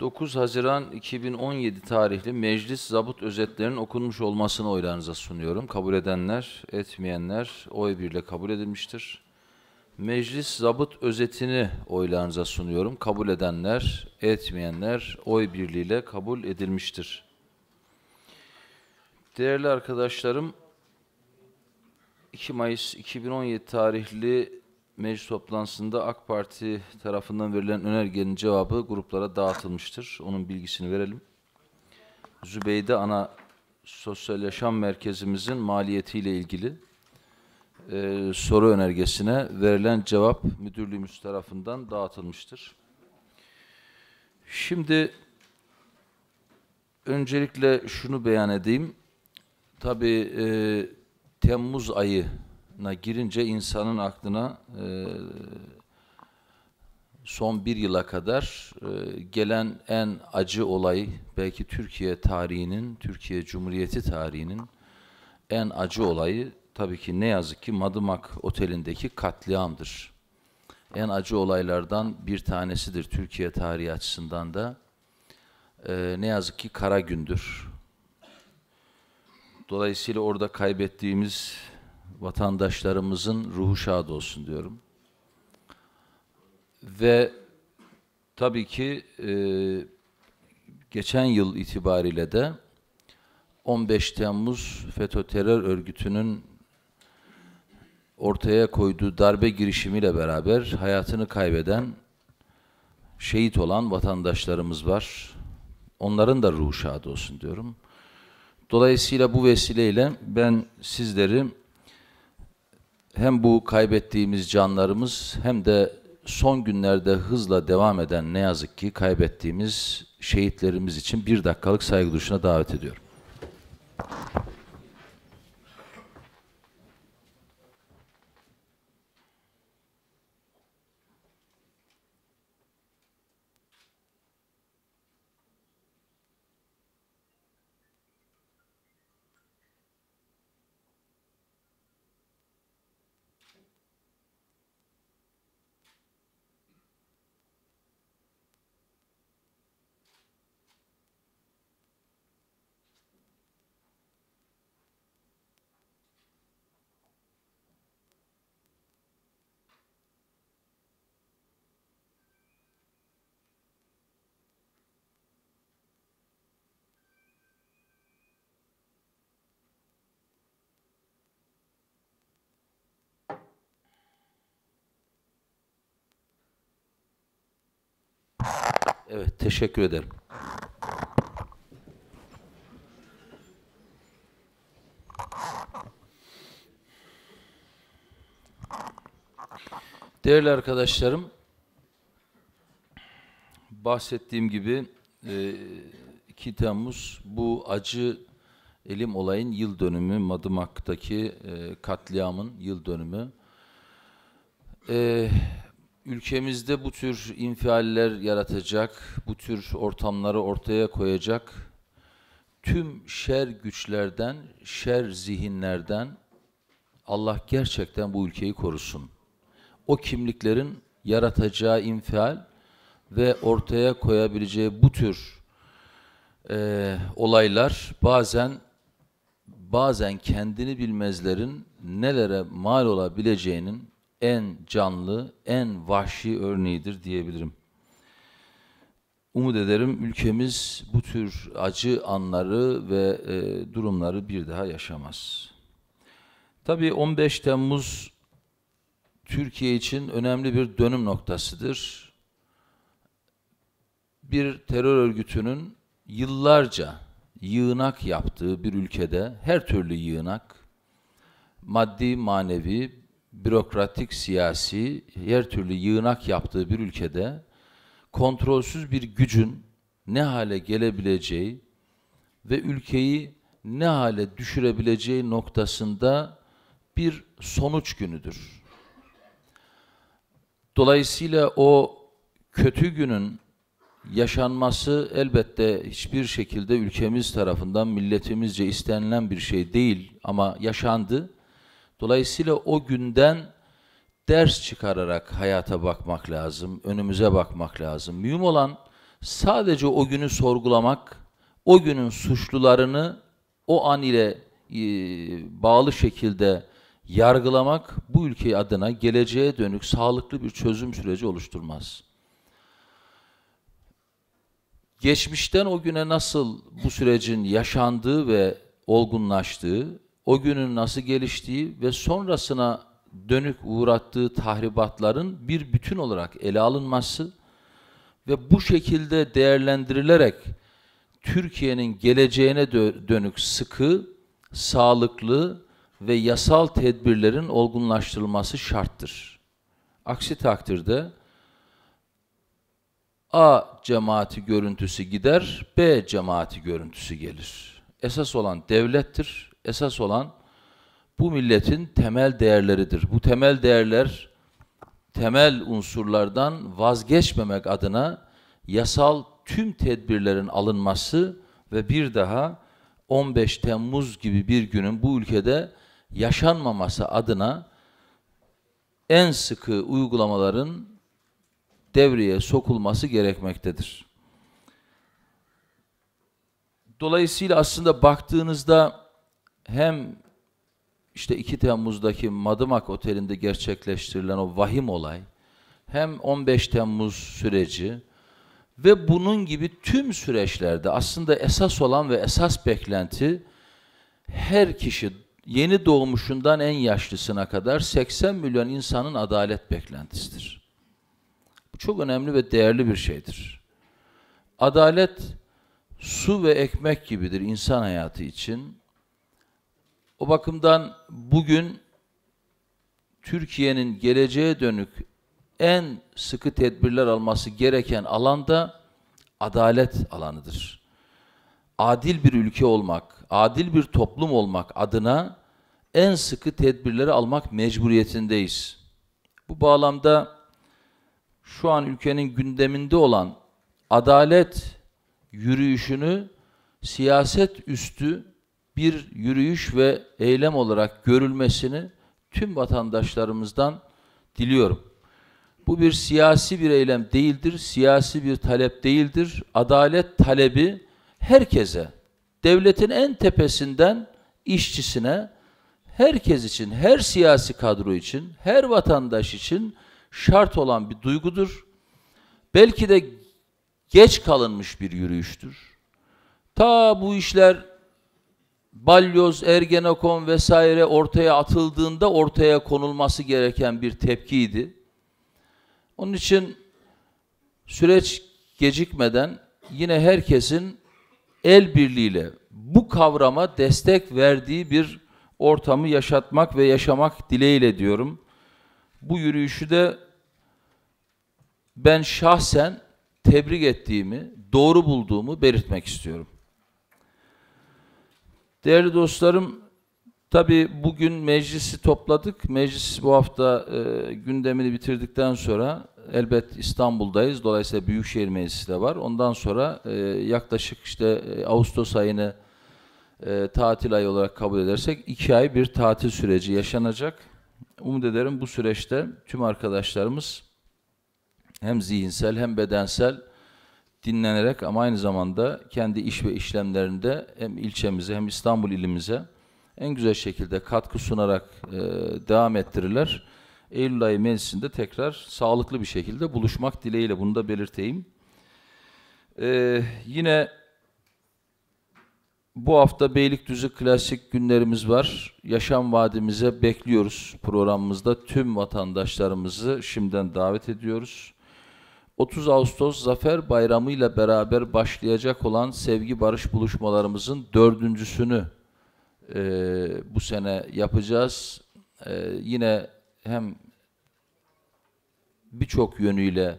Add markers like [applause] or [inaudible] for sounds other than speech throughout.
9 Haziran 2017 tarihli meclis zabıt özetlerinin okunmuş olmasını oylarınıza sunuyorum. Kabul edenler, etmeyenler oy birle kabul edilmiştir. Meclis zabıt özetini oylarınıza sunuyorum. Kabul edenler, etmeyenler oy birliğiyle kabul edilmiştir. Değerli arkadaşlarım, 2 Mayıs 2017 tarihli meclis toplantısında AK Parti tarafından verilen önergenin cevabı gruplara dağıtılmıştır. Onun bilgisini verelim. Zübeyde Ana Sosyal Yaşam Merkezimizin maliyetiyle ilgili e, soru önergesine verilen cevap müdürlüğümüz tarafından dağıtılmıştır. Şimdi öncelikle şunu beyan edeyim. Tabii e, Temmuz ayına girince insanın aklına e, son bir yıla kadar e, gelen en acı olay belki Türkiye tarihinin, Türkiye Cumhuriyeti tarihinin en acı olayı tabii ki ne yazık ki Madımak Oteli'ndeki katliamdır. En acı olaylardan bir tanesidir Türkiye tarihi açısından da. E, ne yazık ki kara gündür. Dolayısıyla orada kaybettiğimiz vatandaşlarımızın ruhu şad olsun diyorum. Ve tabii ki e, geçen yıl itibariyle de 15 Temmuz FETÖ terör örgütünün ortaya koyduğu darbe girişimiyle beraber hayatını kaybeden, şehit olan vatandaşlarımız var. Onların da ruhu şad olsun diyorum. Dolayısıyla bu vesileyle ben sizleri hem bu kaybettiğimiz canlarımız hem de son günlerde hızla devam eden ne yazık ki kaybettiğimiz şehitlerimiz için bir dakikalık saygı duruşuna davet ediyorum. Evet, teşekkür ederim. Değerli arkadaşlarım, bahsettiğim gibi 2 e, Temmuz bu acı elim olayın yıl dönümü, Madımak'taki e, katliamın yıl dönümü. E, ülkemizde bu tür infialler yaratacak, bu tür ortamları ortaya koyacak tüm şer güçlerden, şer zihinlerden Allah gerçekten bu ülkeyi korusun. O kimliklerin yaratacağı infial ve ortaya koyabileceği bu tür e, olaylar bazen bazen kendini bilmezlerin nelere mal olabileceğinin en canlı, en vahşi örneğidir diyebilirim. Umut ederim ülkemiz bu tür acı anları ve e, durumları bir daha yaşamaz. Tabii 15 Temmuz Türkiye için önemli bir dönüm noktasıdır. Bir terör örgütünün yıllarca yığınak yaptığı bir ülkede her türlü yığınak, maddi, manevi, bürokratik, siyasi, her türlü yığınak yaptığı bir ülkede kontrolsüz bir gücün ne hale gelebileceği ve ülkeyi ne hale düşürebileceği noktasında bir sonuç günüdür. Dolayısıyla o kötü günün yaşanması elbette hiçbir şekilde ülkemiz tarafından milletimizce istenilen bir şey değil ama yaşandı Dolayısıyla o günden ders çıkararak hayata bakmak lazım, önümüze bakmak lazım. Mühim olan sadece o günü sorgulamak, o günün suçlularını o an ile e, bağlı şekilde yargılamak bu ülke adına geleceğe dönük sağlıklı bir çözüm süreci oluşturmaz. Geçmişten o güne nasıl bu sürecin yaşandığı ve olgunlaştığı, o günün nasıl geliştiği ve sonrasına dönük uğrattığı tahribatların bir bütün olarak ele alınması ve bu şekilde değerlendirilerek Türkiye'nin geleceğine dönük sıkı, sağlıklı ve yasal tedbirlerin olgunlaştırılması şarttır. Aksi takdirde A cemaati görüntüsü gider, B cemaati görüntüsü gelir. Esas olan devlettir, esas olan bu milletin temel değerleridir. Bu temel değerler, temel unsurlardan vazgeçmemek adına yasal tüm tedbirlerin alınması ve bir daha 15 Temmuz gibi bir günün bu ülkede yaşanmaması adına en sıkı uygulamaların devreye sokulması gerekmektedir. Dolayısıyla aslında baktığınızda hem işte 2 Temmuz'daki Madımak Oteli'nde gerçekleştirilen o vahim olay, hem 15 Temmuz süreci ve bunun gibi tüm süreçlerde aslında esas olan ve esas beklenti her kişi yeni doğmuşundan en yaşlısına kadar 80 milyon insanın adalet beklentisidir. Bu çok önemli ve değerli bir şeydir. Adalet su ve ekmek gibidir insan hayatı için. O bakımdan bugün Türkiye'nin geleceğe dönük en sıkı tedbirler alması gereken alanda adalet alanıdır. Adil bir ülke olmak, adil bir toplum olmak adına en sıkı tedbirleri almak mecburiyetindeyiz. Bu bağlamda şu an ülkenin gündeminde olan adalet yürüyüşünü siyaset üstü bir yürüyüş ve eylem olarak görülmesini tüm vatandaşlarımızdan diliyorum. Bu bir siyasi bir eylem değildir, siyasi bir talep değildir. Adalet talebi herkese, devletin en tepesinden işçisine, herkes için, her siyasi kadro için, her vatandaş için şart olan bir duygudur. Belki de geç kalınmış bir yürüyüştür. Ta bu işler balyoz, ergenekon vesaire ortaya atıldığında ortaya konulması gereken bir tepkiydi. Onun için süreç gecikmeden yine herkesin el birliğiyle bu kavrama destek verdiği bir ortamı yaşatmak ve yaşamak dileğiyle diyorum. Bu yürüyüşü de ben şahsen tebrik ettiğimi, doğru bulduğumu belirtmek istiyorum. Değerli dostlarım, tabi bugün meclisi topladık. Meclis bu hafta e, gündemini bitirdikten sonra elbet İstanbul'dayız. Dolayısıyla Büyükşehir Meclisi de var. Ondan sonra e, yaklaşık işte e, Ağustos ayını e, tatil ayı olarak kabul edersek iki ay bir tatil süreci yaşanacak. Umut ederim bu süreçte tüm arkadaşlarımız hem zihinsel hem bedensel dinlenerek ama aynı zamanda kendi iş ve işlemlerinde hem ilçemize hem İstanbul ilimize en güzel şekilde katkı sunarak e, devam ettirirler. Eylül ayı meclisinde tekrar sağlıklı bir şekilde buluşmak dileğiyle bunu da belirteyim. Ee, yine bu hafta Beylikdüzü klasik günlerimiz var. Yaşam vadimize bekliyoruz programımızda. Tüm vatandaşlarımızı şimdiden davet ediyoruz. 30 Ağustos Zafer Bayramı ile beraber başlayacak olan sevgi barış buluşmalarımızın dördüncüsünü e, bu sene yapacağız. E, yine hem birçok yönüyle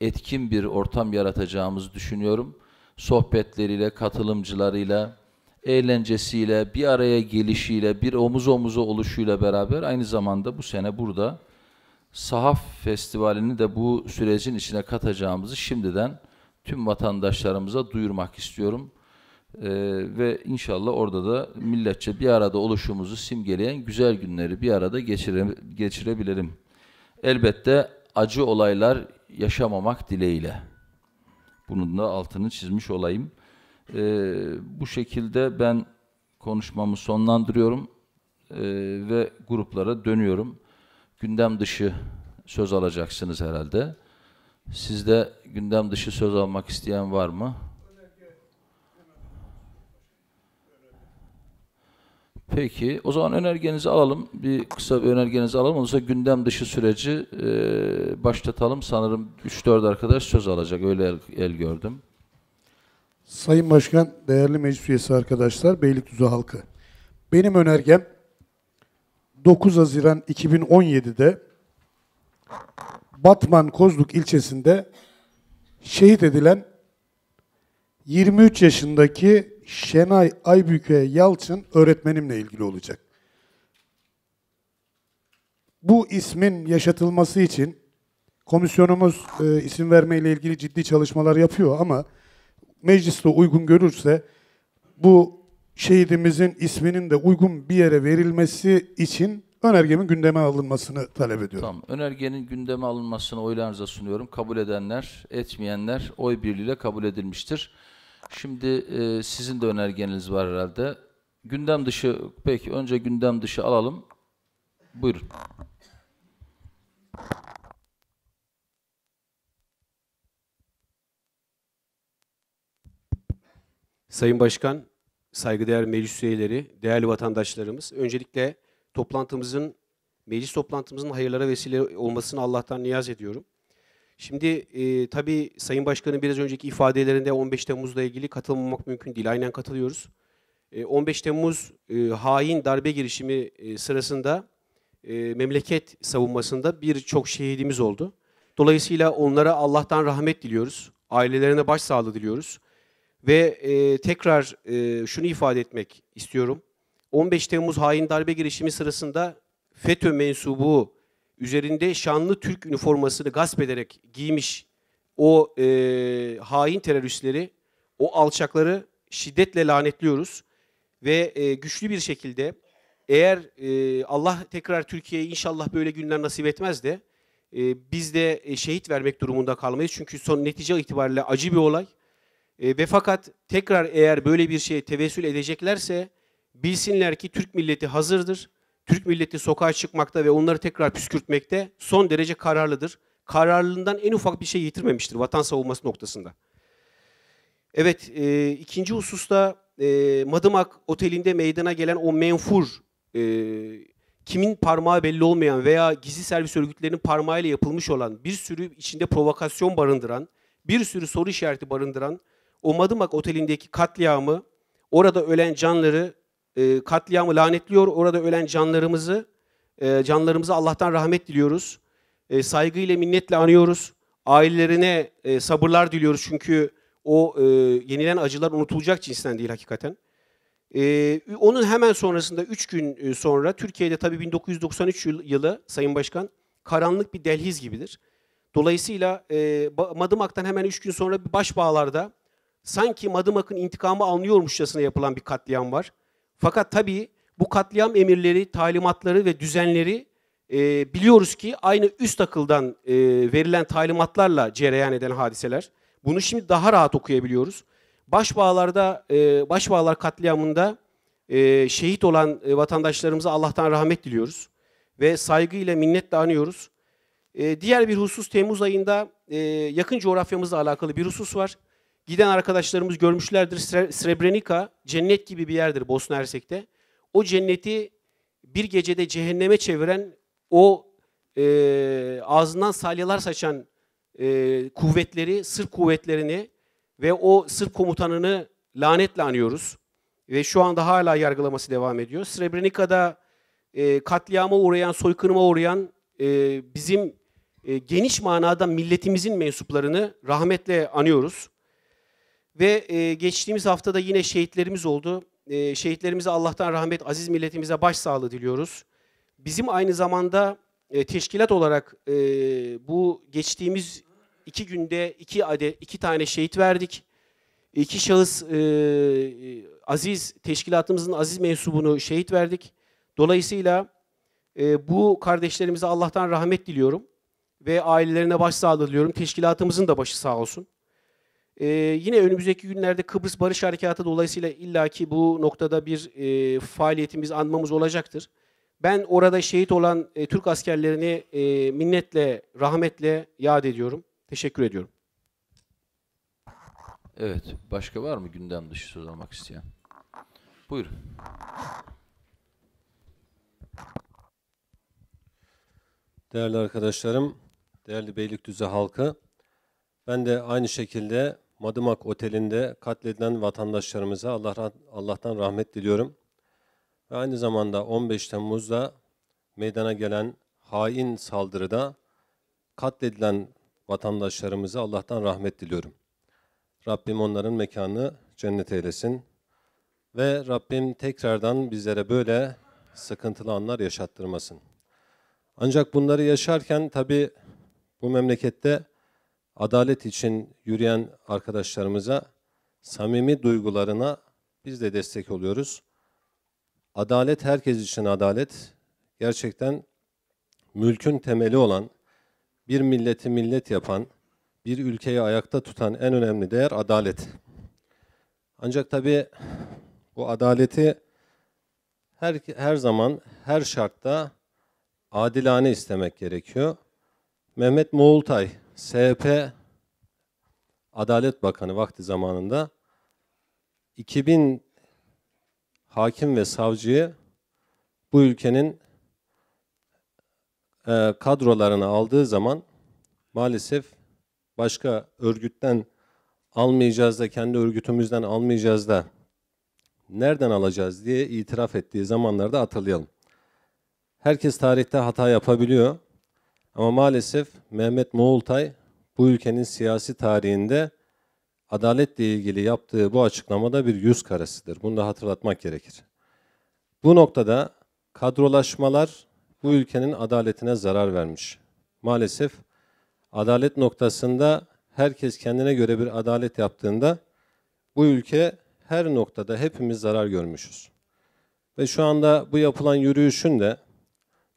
etkin bir ortam yaratacağımızı düşünüyorum. Sohbetleriyle, katılımcılarıyla, eğlencesiyle, bir araya gelişiyle, bir omuz omuza oluşuyla beraber aynı zamanda bu sene burada Sahaf Festivali'ni de bu sürecin içine katacağımızı şimdiden tüm vatandaşlarımıza duyurmak istiyorum. Ee, ve inşallah orada da milletçe bir arada oluşumuzu simgeleyen güzel günleri bir arada geçire, geçirebilirim. Elbette acı olaylar yaşamamak dileğiyle. Bunun da altını çizmiş olayım. Ee, bu şekilde ben konuşmamı sonlandırıyorum ee, ve gruplara dönüyorum. Gündem dışı söz alacaksınız herhalde. Sizde gündem dışı söz almak isteyen var mı? Peki, o zaman önergenizi alalım. Bir kısa bir önergenizi alalım. Ondan sonra gündem dışı süreci e, başlatalım. Sanırım 3-4 arkadaş söz alacak. Öyle el, el gördüm. Sayın Başkan, değerli meclis üyesi arkadaşlar, Beylikdüzü halkı. Benim önergem 9 Haziran 2017'de Batman Kozluk ilçesinde şehit edilen 23 yaşındaki Şenay Aybüke Yalçın öğretmenimle ilgili olacak. Bu ismin yaşatılması için komisyonumuz e, isim vermeyle ilgili ciddi çalışmalar yapıyor ama mecliste uygun görürse bu şehidimizin isminin de uygun bir yere verilmesi için önergemin gündeme alınmasını talep ediyorum. Tamam. Önergenin gündeme alınmasını oylarınıza sunuyorum. Kabul edenler, etmeyenler oy birliğiyle kabul edilmiştir. Şimdi e, sizin de önergeniz var herhalde. Gündem dışı, peki önce gündem dışı alalım. Buyurun. Sayın Başkan, saygıdeğer meclis üyeleri, değerli vatandaşlarımız, öncelikle toplantımızın, meclis toplantımızın hayırlara vesile olmasını Allah'tan niyaz ediyorum. Şimdi e, tabii Sayın Başkan'ın biraz önceki ifadelerinde 15 Temmuz'la ilgili katılmamak mümkün değil. Aynen katılıyoruz. E, 15 Temmuz e, hain darbe girişimi e, sırasında e, memleket savunmasında birçok şehidimiz oldu. Dolayısıyla onlara Allah'tan rahmet diliyoruz. Ailelerine başsağlığı diliyoruz. Ve e, tekrar e, şunu ifade etmek istiyorum. 15 Temmuz hain darbe girişimi sırasında FETÖ mensubu üzerinde şanlı Türk üniformasını gasp ederek giymiş o e, hain teröristleri, o alçakları şiddetle lanetliyoruz. Ve e, güçlü bir şekilde eğer e, Allah tekrar Türkiye'ye inşallah böyle günler nasip etmez de e, biz de e, şehit vermek durumunda kalmayız. Çünkü son netice itibariyle acı bir olay. E, ve fakat tekrar eğer böyle bir şeye tevessül edeceklerse bilsinler ki Türk milleti hazırdır. Türk milleti sokağa çıkmakta ve onları tekrar püskürtmekte son derece kararlıdır. Kararlılığından en ufak bir şey yitirmemiştir vatan savunması noktasında. Evet, e, ikinci hususta e, Madımak Oteli'nde meydana gelen o menfur, e, kimin parmağı belli olmayan veya gizli servis örgütlerinin parmağıyla yapılmış olan bir sürü içinde provokasyon barındıran, bir sürü soru işareti barındıran o Madımak Oteli'ndeki katliamı, orada ölen canları, e, katliamı lanetliyor, orada ölen canlarımızı, e, canlarımıza Allah'tan rahmet diliyoruz. E, saygıyla, minnetle anıyoruz. Ailelerine e, sabırlar diliyoruz çünkü o e, yenilen acılar unutulacak cinsten değil hakikaten. E, onun hemen sonrasında 3 gün e, sonra Türkiye'de tabii 1993 yıl, yılı Sayın Başkan karanlık bir delhiz gibidir. Dolayısıyla e, Madımak'tan hemen 3 gün sonra bir başbağlarda sanki Madımak'ın intikamı alınıyormuşçasına yapılan bir katliam var. Fakat tabii bu katliam emirleri, talimatları ve düzenleri e, biliyoruz ki aynı üst akıldan e, verilen talimatlarla cereyan eden hadiseler. Bunu şimdi daha rahat okuyabiliyoruz. Başbağlarda, e, Başbağlar katliamında e, şehit olan e, vatandaşlarımıza Allah'tan rahmet diliyoruz. Ve saygıyla, minnetle anıyoruz. E, diğer bir husus Temmuz ayında e, yakın coğrafyamızla alakalı bir husus var. Giden arkadaşlarımız görmüşlerdir. Srebrenica cennet gibi bir yerdir Bosna Hersek'te. O cenneti bir gecede cehenneme çeviren o e, ağzından salyalar saçan e, kuvvetleri, Sırp kuvvetlerini ve o Sırp komutanını lanetle anıyoruz. Ve şu anda hala yargılaması devam ediyor. Srebrenica'da e, katliama uğrayan, soykırıma uğrayan e, bizim e, geniş manada milletimizin mensuplarını rahmetle anıyoruz. Ve e, geçtiğimiz haftada yine şehitlerimiz oldu. E, şehitlerimize Allah'tan rahmet, aziz milletimize başsağlığı diliyoruz. Bizim aynı zamanda e, teşkilat olarak e, bu geçtiğimiz iki günde iki adet, iki tane şehit verdik. İki şahıs e, aziz teşkilatımızın aziz mensubunu şehit verdik. Dolayısıyla e, bu kardeşlerimize Allah'tan rahmet diliyorum ve ailelerine başsağlığı diliyorum. Teşkilatımızın da başı sağ olsun. Ee, yine önümüzdeki günlerde Kıbrıs Barış Harekatı dolayısıyla illaki bu noktada bir e, faaliyetimiz, anmamız olacaktır. Ben orada şehit olan e, Türk askerlerini e, minnetle, rahmetle yad ediyorum. Teşekkür ediyorum. Evet. Başka var mı gündem dışı söz almak isteyen? Buyurun. Değerli arkadaşlarım, değerli Beylikdüzü halkı, ben de aynı şekilde Madımak Oteli'nde katledilen vatandaşlarımıza Allah Allah'tan rahmet diliyorum. Ve aynı zamanda 15 Temmuz'da meydana gelen hain saldırıda katledilen vatandaşlarımıza Allah'tan rahmet diliyorum. Rabbim onların mekanını cennet eylesin. Ve Rabbim tekrardan bizlere böyle sıkıntılı anlar yaşattırmasın. Ancak bunları yaşarken tabii bu memlekette adalet için yürüyen arkadaşlarımıza samimi duygularına biz de destek oluyoruz. Adalet herkes için adalet. Gerçekten mülkün temeli olan, bir milleti millet yapan, bir ülkeyi ayakta tutan en önemli değer adalet. Ancak tabii bu adaleti her, her zaman, her şartta adilane istemek gerekiyor. Mehmet Moğultay, SHP Adalet Bakanı vakti zamanında 2000 hakim ve savcıyı bu ülkenin e, kadrolarına aldığı zaman maalesef başka örgütten almayacağız da kendi örgütümüzden almayacağız da nereden alacağız diye itiraf ettiği zamanlarda hatırlayalım. Herkes tarihte hata yapabiliyor. Ama maalesef Mehmet Moğultay bu ülkenin siyasi tarihinde adaletle ilgili yaptığı bu açıklamada bir yüz karasıdır. Bunu da hatırlatmak gerekir. Bu noktada kadrolaşmalar bu ülkenin adaletine zarar vermiş. Maalesef adalet noktasında herkes kendine göre bir adalet yaptığında bu ülke her noktada hepimiz zarar görmüşüz. Ve şu anda bu yapılan yürüyüşün de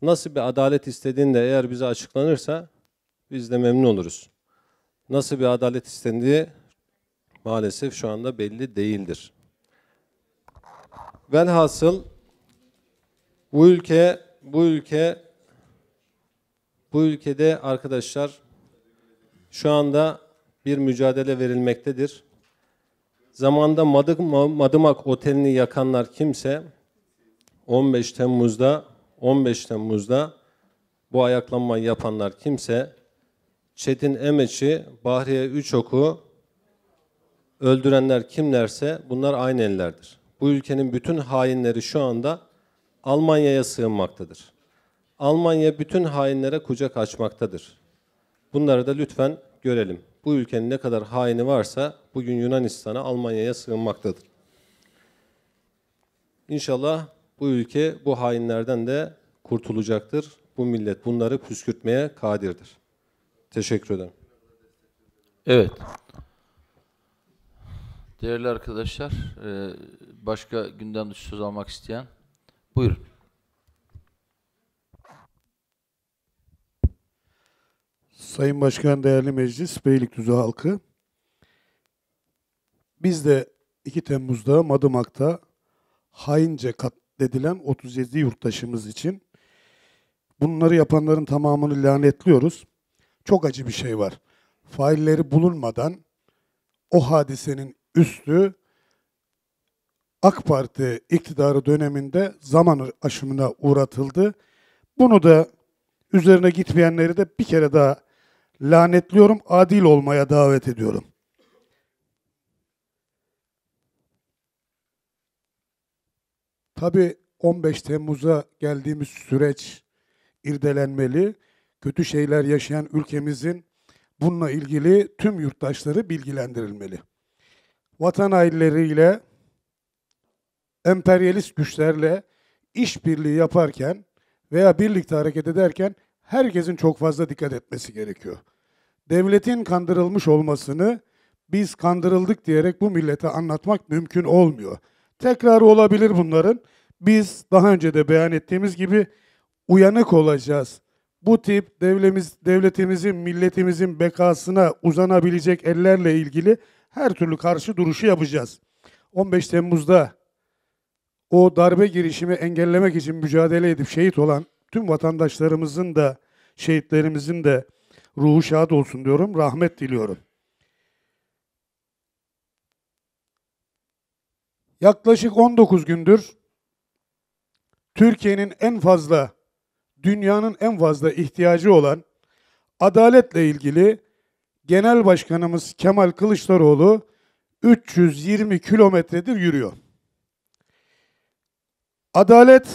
Nasıl bir adalet istediğinde eğer bize açıklanırsa biz de memnun oluruz. Nasıl bir adalet istendiği maalesef şu anda belli değildir. Velhasıl bu ülke bu ülke bu ülkede arkadaşlar şu anda bir mücadele verilmektedir. Zamanda Madımak Oteli'ni yakanlar kimse 15 Temmuz'da 15 Temmuz'da bu ayaklanmayı yapanlar kimse Çetin Emeç'i, Bahriye Üçok'u öldürenler kimlerse bunlar aynı ellerdir. Bu ülkenin bütün hainleri şu anda Almanya'ya sığınmaktadır. Almanya bütün hainlere kucak açmaktadır. Bunları da lütfen görelim. Bu ülkenin ne kadar haini varsa bugün Yunanistan'a, Almanya'ya sığınmaktadır. İnşallah bu ülke bu hainlerden de kurtulacaktır. Bu millet bunları püskürtmeye kadirdir. Teşekkür ederim. Evet. Değerli arkadaşlar, e, başka gündem dışı söz almak isteyen? Buyurun. Sayın Başkan, değerli meclis, Beylikdüzü halkı. Biz de 2 Temmuz'da Madımak'ta haince katledilen 37 yurttaşımız için bunları yapanların tamamını lanetliyoruz. Çok acı bir şey var. Failleri bulunmadan o hadisenin üstü AK Parti iktidarı döneminde zaman aşımına uğratıldı. Bunu da üzerine gitmeyenleri de bir kere daha lanetliyorum, adil olmaya davet ediyorum. Tabii 15 Temmuz'a geldiğimiz süreç irdelenmeli. Kötü şeyler yaşayan ülkemizin bununla ilgili tüm yurttaşları bilgilendirilmeli. Vatan hainleriyle, emperyalist güçlerle işbirliği yaparken veya birlikte hareket ederken herkesin çok fazla dikkat etmesi gerekiyor. Devletin kandırılmış olmasını biz kandırıldık diyerek bu millete anlatmak mümkün olmuyor. Tekrarı olabilir bunların. Biz daha önce de beyan ettiğimiz gibi uyanık olacağız. Bu tip devletimiz, devletimizin, milletimizin bekasına uzanabilecek ellerle ilgili her türlü karşı duruşu yapacağız. 15 Temmuz'da o darbe girişimi engellemek için mücadele edip şehit olan tüm vatandaşlarımızın da şehitlerimizin de ruhu şad olsun diyorum. Rahmet diliyorum. Yaklaşık 19 gündür Türkiye'nin en fazla, dünyanın en fazla ihtiyacı olan adaletle ilgili Genel Başkanımız Kemal Kılıçdaroğlu 320 kilometredir yürüyor. Adalet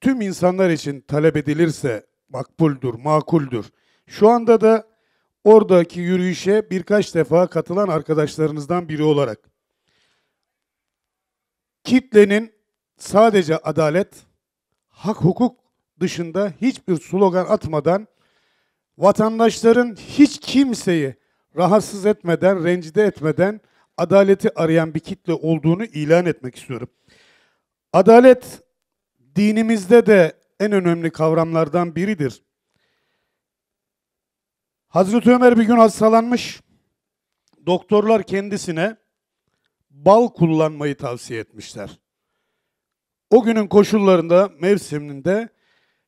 tüm insanlar için talep edilirse makbuldür, makuldür. Şu anda da oradaki yürüyüşe birkaç defa katılan arkadaşlarınızdan biri olarak kitlenin sadece adalet, hak hukuk dışında hiçbir slogan atmadan vatandaşların hiç kimseyi rahatsız etmeden, rencide etmeden adaleti arayan bir kitle olduğunu ilan etmek istiyorum. Adalet dinimizde de en önemli kavramlardan biridir. Hazreti Ömer bir gün hastalanmış. Doktorlar kendisine bal kullanmayı tavsiye etmişler. O günün koşullarında, mevsiminde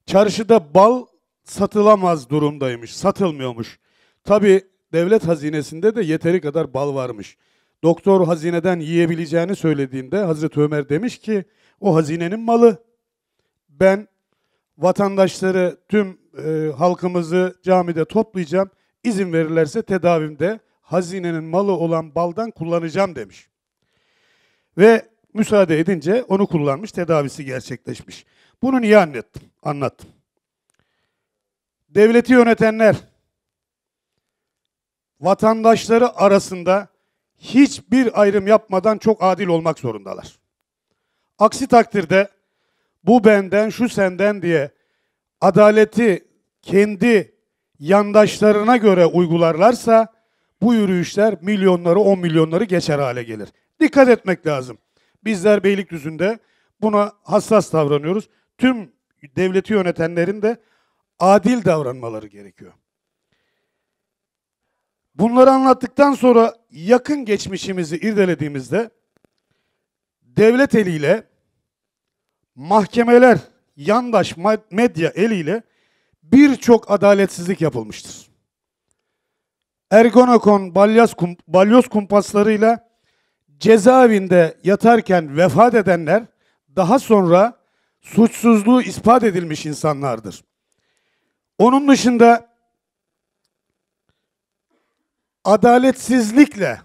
çarşıda bal satılamaz durumdaymış, satılmıyormuş. Tabi devlet hazinesinde de yeteri kadar bal varmış. Doktor hazineden yiyebileceğini söylediğinde Hazreti Ömer demiş ki o hazinenin malı. Ben vatandaşları, tüm e, halkımızı camide toplayacağım. İzin verirlerse tedavimde hazinenin malı olan baldan kullanacağım demiş. Ve müsaade edince onu kullanmış, tedavisi gerçekleşmiş. Bunu niye anlattım? Anlattım. Devleti yönetenler vatandaşları arasında hiçbir ayrım yapmadan çok adil olmak zorundalar. Aksi takdirde bu benden, şu senden diye adaleti kendi yandaşlarına göre uygularlarsa bu yürüyüşler milyonları, on milyonları geçer hale gelir. Dikkat etmek lazım. Bizler Beylikdüzü'nde buna hassas davranıyoruz. Tüm devleti yönetenlerin de adil davranmaları gerekiyor. Bunları anlattıktan sonra yakın geçmişimizi irdelediğimizde devlet eliyle mahkemeler, yandaş medya eliyle birçok adaletsizlik yapılmıştır. Ergonokon balyoz, kum, balyoz kumpaslarıyla cezaevinde yatarken vefat edenler daha sonra suçsuzluğu ispat edilmiş insanlardır. Onun dışında adaletsizlikle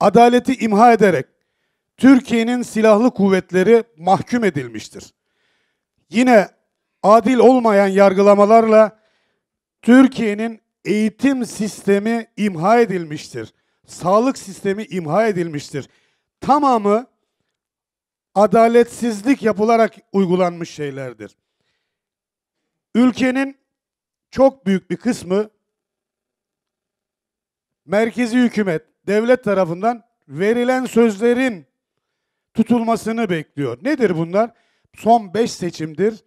adaleti imha ederek Türkiye'nin silahlı kuvvetleri mahkum edilmiştir. Yine adil olmayan yargılamalarla Türkiye'nin eğitim sistemi imha edilmiştir. Sağlık sistemi imha edilmiştir. Tamamı adaletsizlik yapılarak uygulanmış şeylerdir. Ülkenin çok büyük bir kısmı merkezi hükümet, devlet tarafından verilen sözlerin tutulmasını bekliyor. Nedir bunlar? Son 5 seçimdir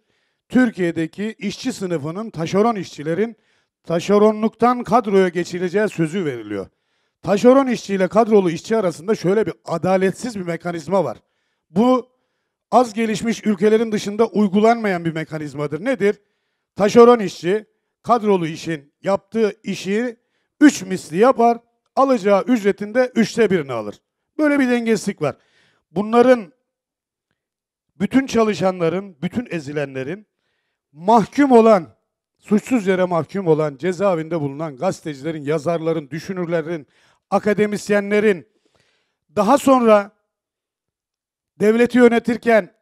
Türkiye'deki işçi sınıfının, taşeron işçilerin taşeronluktan kadroya geçileceği sözü veriliyor. Taşeron işçi ile kadrolu işçi arasında şöyle bir adaletsiz bir mekanizma var. Bu az gelişmiş ülkelerin dışında uygulanmayan bir mekanizmadır. Nedir? Taşeron işçi kadrolu işin yaptığı işi üç misli yapar, alacağı ücretinde üçte birini alır. Böyle bir dengesizlik var. Bunların bütün çalışanların, bütün ezilenlerin mahkum olan, suçsuz yere mahkum olan, cezaevinde bulunan gazetecilerin, yazarların, düşünürlerin, akademisyenlerin daha sonra devleti yönetirken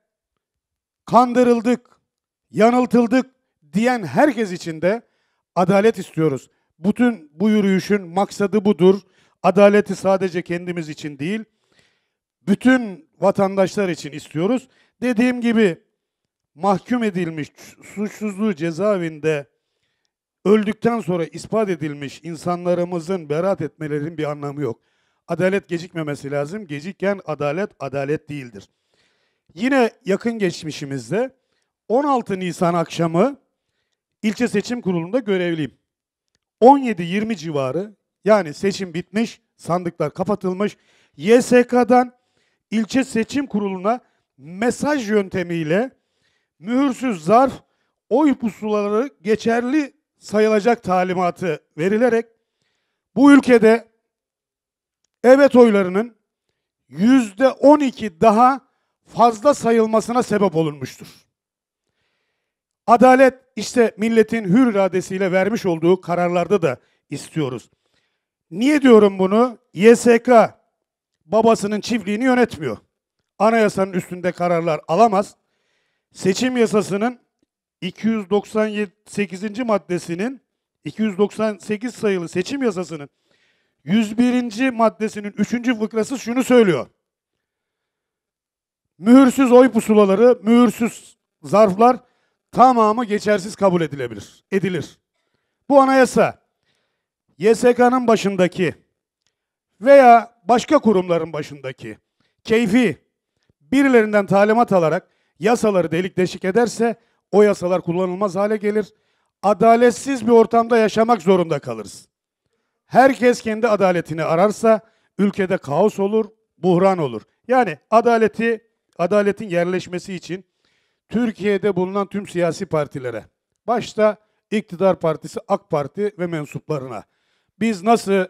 kandırıldık, yanıltıldık diyen herkes için de adalet istiyoruz. Bütün bu yürüyüşün maksadı budur. Adaleti sadece kendimiz için değil, bütün vatandaşlar için istiyoruz. Dediğim gibi mahkum edilmiş, suçsuzluğu cezaevinde öldükten sonra ispat edilmiş insanlarımızın beraat etmelerinin bir anlamı yok. Adalet gecikmemesi lazım. Gecikken adalet adalet değildir. Yine yakın geçmişimizde 16 Nisan akşamı ilçe seçim kurulunda görevliyim. 17-20 civarı yani seçim bitmiş sandıklar kapatılmış. YSK'dan ilçe seçim kuruluna mesaj yöntemiyle mühürsüz zarf oy pusulaları geçerli sayılacak talimatı verilerek bu ülkede evet oylarının yüzde 12 daha fazla sayılmasına sebep olunmuştur. Adalet işte milletin hür iradesiyle vermiş olduğu kararlarda da istiyoruz. Niye diyorum bunu? YSK babasının çiftliğini yönetmiyor. Anayasanın üstünde kararlar alamaz. Seçim yasasının 298. maddesinin 298 sayılı seçim yasasının 101. maddesinin 3. fıkrası şunu söylüyor. Mühürsüz oy pusulaları, mühürsüz zarflar tamamı geçersiz kabul edilebilir. Edilir. Bu anayasa YSK'nın başındaki veya başka kurumların başındaki keyfi birilerinden talimat alarak yasaları delik deşik ederse o yasalar kullanılmaz hale gelir. Adaletsiz bir ortamda yaşamak zorunda kalırız. Herkes kendi adaletini ararsa ülkede kaos olur, buhran olur. Yani adaleti, adaletin yerleşmesi için Türkiye'de bulunan tüm siyasi partilere, başta iktidar partisi AK Parti ve mensuplarına biz nasıl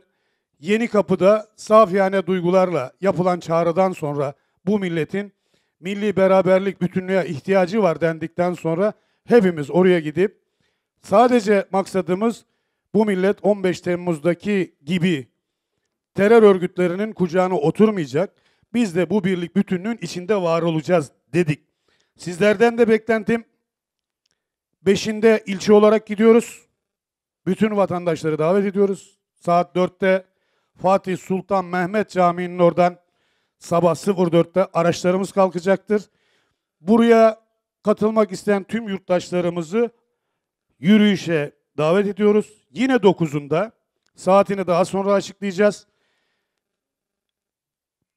Yeni Kapı'da safiyane duygularla yapılan çağrıdan sonra bu milletin milli beraberlik bütünlüğe ihtiyacı var dendikten sonra hepimiz oraya gidip sadece maksadımız bu millet 15 Temmuz'daki gibi terör örgütlerinin kucağına oturmayacak. Biz de bu birlik bütünlüğün içinde var olacağız dedik. Sizlerden de beklentim beşinde ilçe olarak gidiyoruz. Bütün vatandaşları davet ediyoruz. Saat 4'te Fatih Sultan Mehmet Camii'nin oradan sabah 04'te araçlarımız kalkacaktır. Buraya katılmak isteyen tüm yurttaşlarımızı yürüyüşe davet ediyoruz. Yine 9'unda saatini daha sonra açıklayacağız.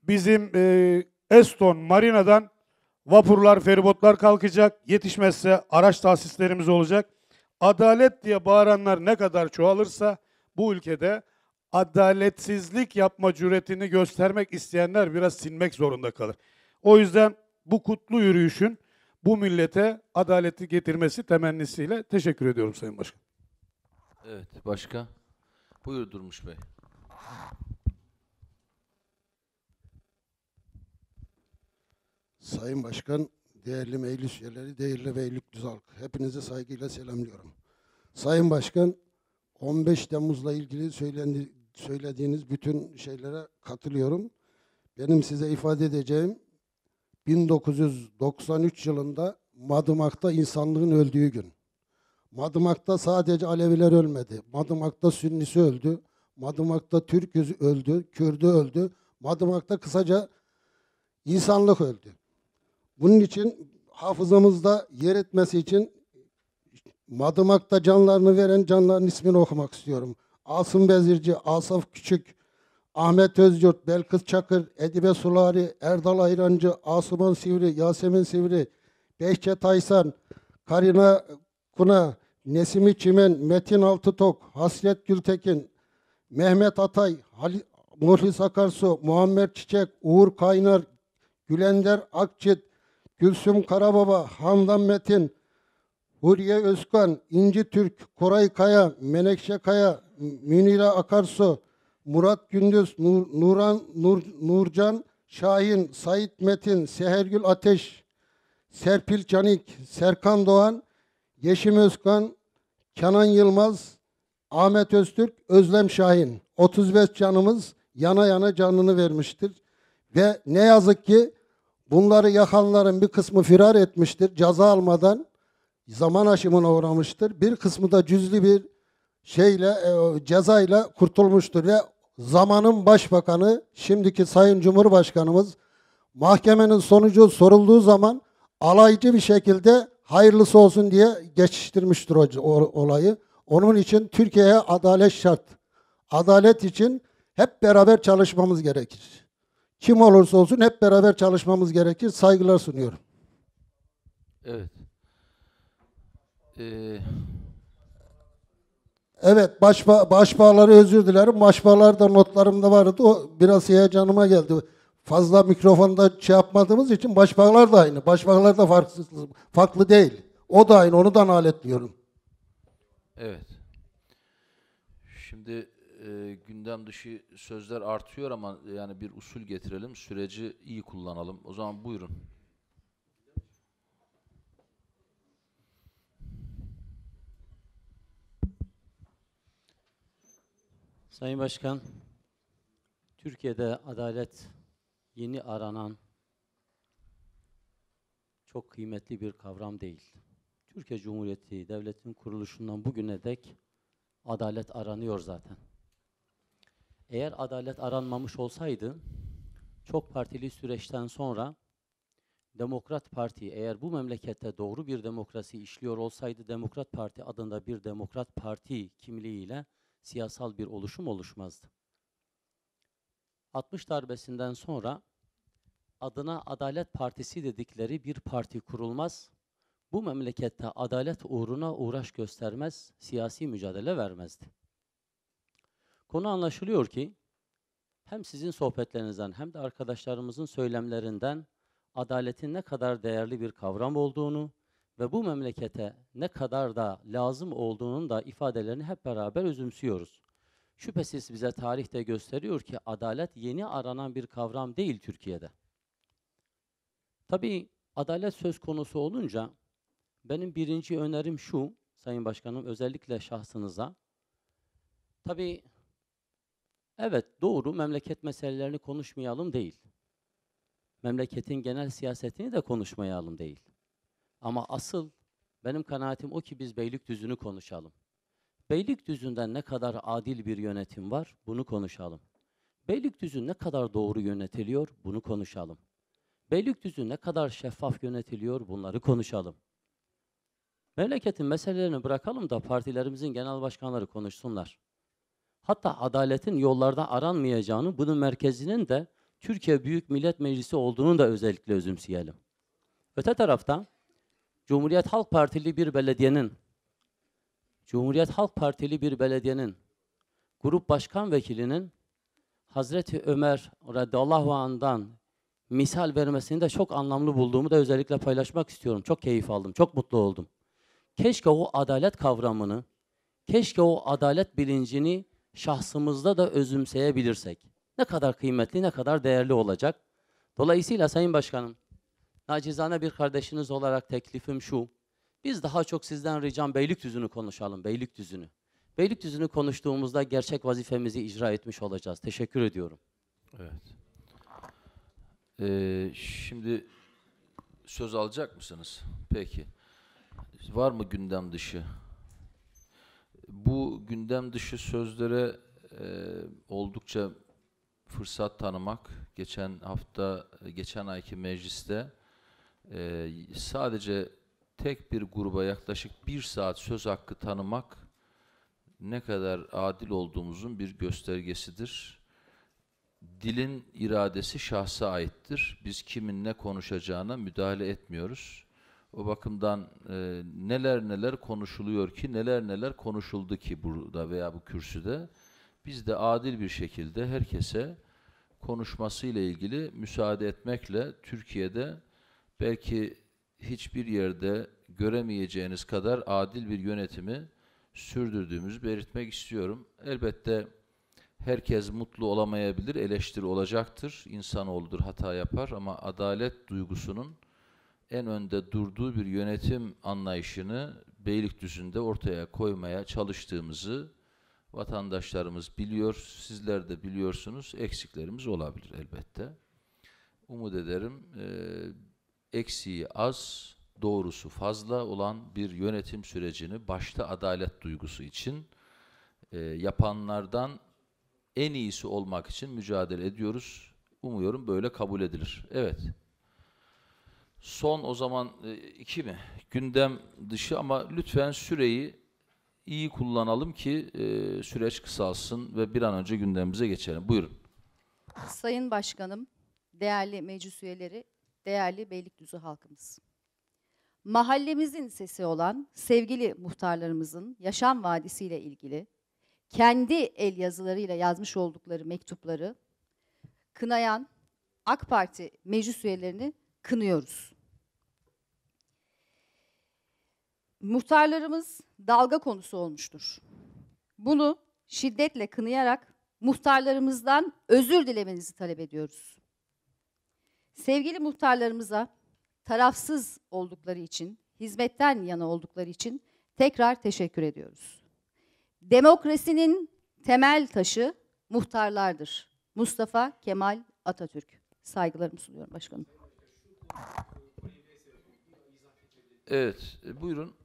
Bizim e, Eston Marina'dan vapurlar, feribotlar kalkacak. Yetişmezse araç tahsislerimiz olacak. Adalet diye bağıranlar ne kadar çoğalırsa bu ülkede adaletsizlik yapma cüretini göstermek isteyenler biraz sinmek zorunda kalır. O yüzden bu kutlu yürüyüşün bu millete adaleti getirmesi temennisiyle teşekkür ediyorum Sayın Başkan. Evet, başka? Buyur Durmuş Bey. Sayın Başkan, değerli meclis üyeleri, değerli Beylikdüzü halkı. Hepinizi saygıyla selamlıyorum. Sayın Başkan, 15 Temmuz'la ilgili söylendi, söylediğiniz bütün şeylere katılıyorum. Benim size ifade edeceğim 1993 yılında Madımak'ta insanlığın öldüğü gün. Madımak'ta sadece Aleviler ölmedi. Madımak'ta Sünnisi öldü. Madımak'ta Türk öldü, Kürdü öldü. Madımak'ta kısaca insanlık öldü. Bunun için hafızamızda yer etmesi için Madımak'ta canlarını veren canların ismini okumak istiyorum. Asım Bezirci, Asaf Küçük, Ahmet Özyurt, Belkıs Çakır, Edibe Sulari, Erdal Ayrancı, Asuman Sivri, Yasemin Sivri, Behçet Aysan, Karina Kuna, Nesimi Çimen, Metin Altıtok, Hasret Gültekin, Mehmet Atay, Hali, Muhlis Akarsu, Muammer Çiçek, Uğur Kaynar, Gülender Akçit, Gülsüm Karababa, Handan Metin, Huriye Özkan, İnci Türk, Koray Kaya, Menekşe Kaya, Münire Akarsu, Murat Gündüz, Nur, Nuran Nur, Nurcan Şahin, Sait Metin, Sehergül Ateş, Serpil Canik, Serkan Doğan, Yeşim Özkan, Kenan Yılmaz, Ahmet Öztürk, Özlem Şahin. 35 canımız yana yana canını vermiştir. Ve ne yazık ki bunları yakanların bir kısmı firar etmiştir ceza almadan zaman aşımına uğramıştır. Bir kısmı da cüzlü bir şeyle e, cezayla kurtulmuştur ve zamanın başbakanı şimdiki Sayın Cumhurbaşkanımız mahkemenin sonucu sorulduğu zaman alaycı bir şekilde hayırlısı olsun diye geçiştirmiştir o, o olayı. Onun için Türkiye'ye adalet şart. Adalet için hep beraber çalışmamız gerekir. Kim olursa olsun hep beraber çalışmamız gerekir. Saygılar sunuyorum. Evet. Ee, Evet, başba, başbağları özür dilerim. Başbağlar da notlarımda vardı. O biraz heyecanıma geldi. Fazla mikrofonda şey yapmadığımız için başbağlar da aynı. Başbağlar da farksız, farklı değil. O da aynı, onu da naletliyorum. Evet. Şimdi e, gündem dışı sözler artıyor ama yani bir usul getirelim, süreci iyi kullanalım. O zaman buyurun. Sayın Başkan, Türkiye'de adalet yeni aranan çok kıymetli bir kavram değil. Türkiye Cumhuriyeti Devleti'nin kuruluşundan bugüne dek adalet aranıyor zaten. Eğer adalet aranmamış olsaydı, çok partili süreçten sonra Demokrat Parti eğer bu memlekette doğru bir demokrasi işliyor olsaydı Demokrat Parti adında bir Demokrat Parti kimliğiyle siyasal bir oluşum oluşmazdı. 60 darbesinden sonra adına Adalet Partisi dedikleri bir parti kurulmaz. Bu memlekette adalet uğruna uğraş göstermez, siyasi mücadele vermezdi. Konu anlaşılıyor ki hem sizin sohbetlerinizden hem de arkadaşlarımızın söylemlerinden adaletin ne kadar değerli bir kavram olduğunu ve bu memlekete ne kadar da lazım olduğunun da ifadelerini hep beraber özümsüyoruz. Şüphesiz bize tarihte gösteriyor ki adalet yeni aranan bir kavram değil Türkiye'de. Tabii adalet söz konusu olunca benim birinci önerim şu, Sayın Başkanım özellikle şahsınıza. Tabii evet doğru memleket meselelerini konuşmayalım değil. Memleketin genel siyasetini de konuşmayalım değil. Ama asıl benim kanaatim o ki biz Beylikdüzü'nü konuşalım. Beylikdüzü'nden ne kadar adil bir yönetim var bunu konuşalım. Beylikdüzü ne kadar doğru yönetiliyor bunu konuşalım. Beylikdüzü ne kadar şeffaf yönetiliyor bunları konuşalım. Memleketin meselelerini bırakalım da partilerimizin genel başkanları konuşsunlar. Hatta adaletin yollarda aranmayacağını, bunun merkezinin de Türkiye Büyük Millet Meclisi olduğunu da özellikle özümseyelim. Öte taraftan Cumhuriyet Halk Partili bir belediyenin Cumhuriyet Halk Partili bir belediyenin grup başkan vekilinin Hazreti Ömer radıyallahu anh'dan misal vermesini de çok anlamlı bulduğumu da özellikle paylaşmak istiyorum. Çok keyif aldım, çok mutlu oldum. Keşke o adalet kavramını, keşke o adalet bilincini şahsımızda da özümseyebilirsek. Ne kadar kıymetli, ne kadar değerli olacak. Dolayısıyla Sayın Başkanım, Nacizane bir kardeşiniz olarak teklifim şu. Biz daha çok sizden ricam Beylikdüzü'nü konuşalım, Beylikdüzü'nü. Beylikdüzü'nü konuştuğumuzda gerçek vazifemizi icra etmiş olacağız. Teşekkür ediyorum. Evet. Ee, şimdi söz alacak mısınız? Peki. Var mı gündem dışı? Bu gündem dışı sözlere e, oldukça fırsat tanımak. Geçen hafta, geçen ayki mecliste e, sadece tek bir gruba yaklaşık bir saat söz hakkı tanımak ne kadar adil olduğumuzun bir göstergesidir. Dilin iradesi şahsa aittir. Biz kimin ne konuşacağına müdahale etmiyoruz. O bakımdan e, neler neler konuşuluyor ki, neler neler konuşuldu ki burada veya bu kürsüde. Biz de adil bir şekilde herkese konuşmasıyla ilgili müsaade etmekle Türkiye'de belki hiçbir yerde göremeyeceğiniz kadar adil bir yönetimi sürdürdüğümüzü belirtmek istiyorum. Elbette herkes mutlu olamayabilir, eleştiri olacaktır. İnsanoğludur, hata yapar ama adalet duygusunun en önde durduğu bir yönetim anlayışını Beylikdüzü'nde ortaya koymaya çalıştığımızı vatandaşlarımız biliyor, sizler de biliyorsunuz. Eksiklerimiz olabilir elbette. Umut ederim e, eksiği az, doğrusu fazla olan bir yönetim sürecini başta adalet duygusu için e, yapanlardan en iyisi olmak için mücadele ediyoruz. Umuyorum böyle kabul edilir. Evet. Son o zaman e, iki mi? Gündem dışı ama lütfen süreyi iyi kullanalım ki e, süreç kısalsın ve bir an önce gündemimize geçelim. Buyurun. Sayın Başkanım, değerli meclis üyeleri, değerli Beylikdüzü halkımız. mahallemizin sesi olan sevgili muhtarlarımızın yaşam vadisiyle ilgili kendi el yazılarıyla yazmış oldukları mektupları kınayan AK Parti meclis üyelerini kınıyoruz. Muhtarlarımız dalga konusu olmuştur. Bunu şiddetle kınayarak muhtarlarımızdan özür dilemenizi talep ediyoruz. Sevgili muhtarlarımıza tarafsız oldukları için, hizmetten yana oldukları için tekrar teşekkür ediyoruz. Demokrasinin temel taşı muhtarlardır. Mustafa Kemal Atatürk. Saygılarımı sunuyorum başkanım. Evet, buyurun.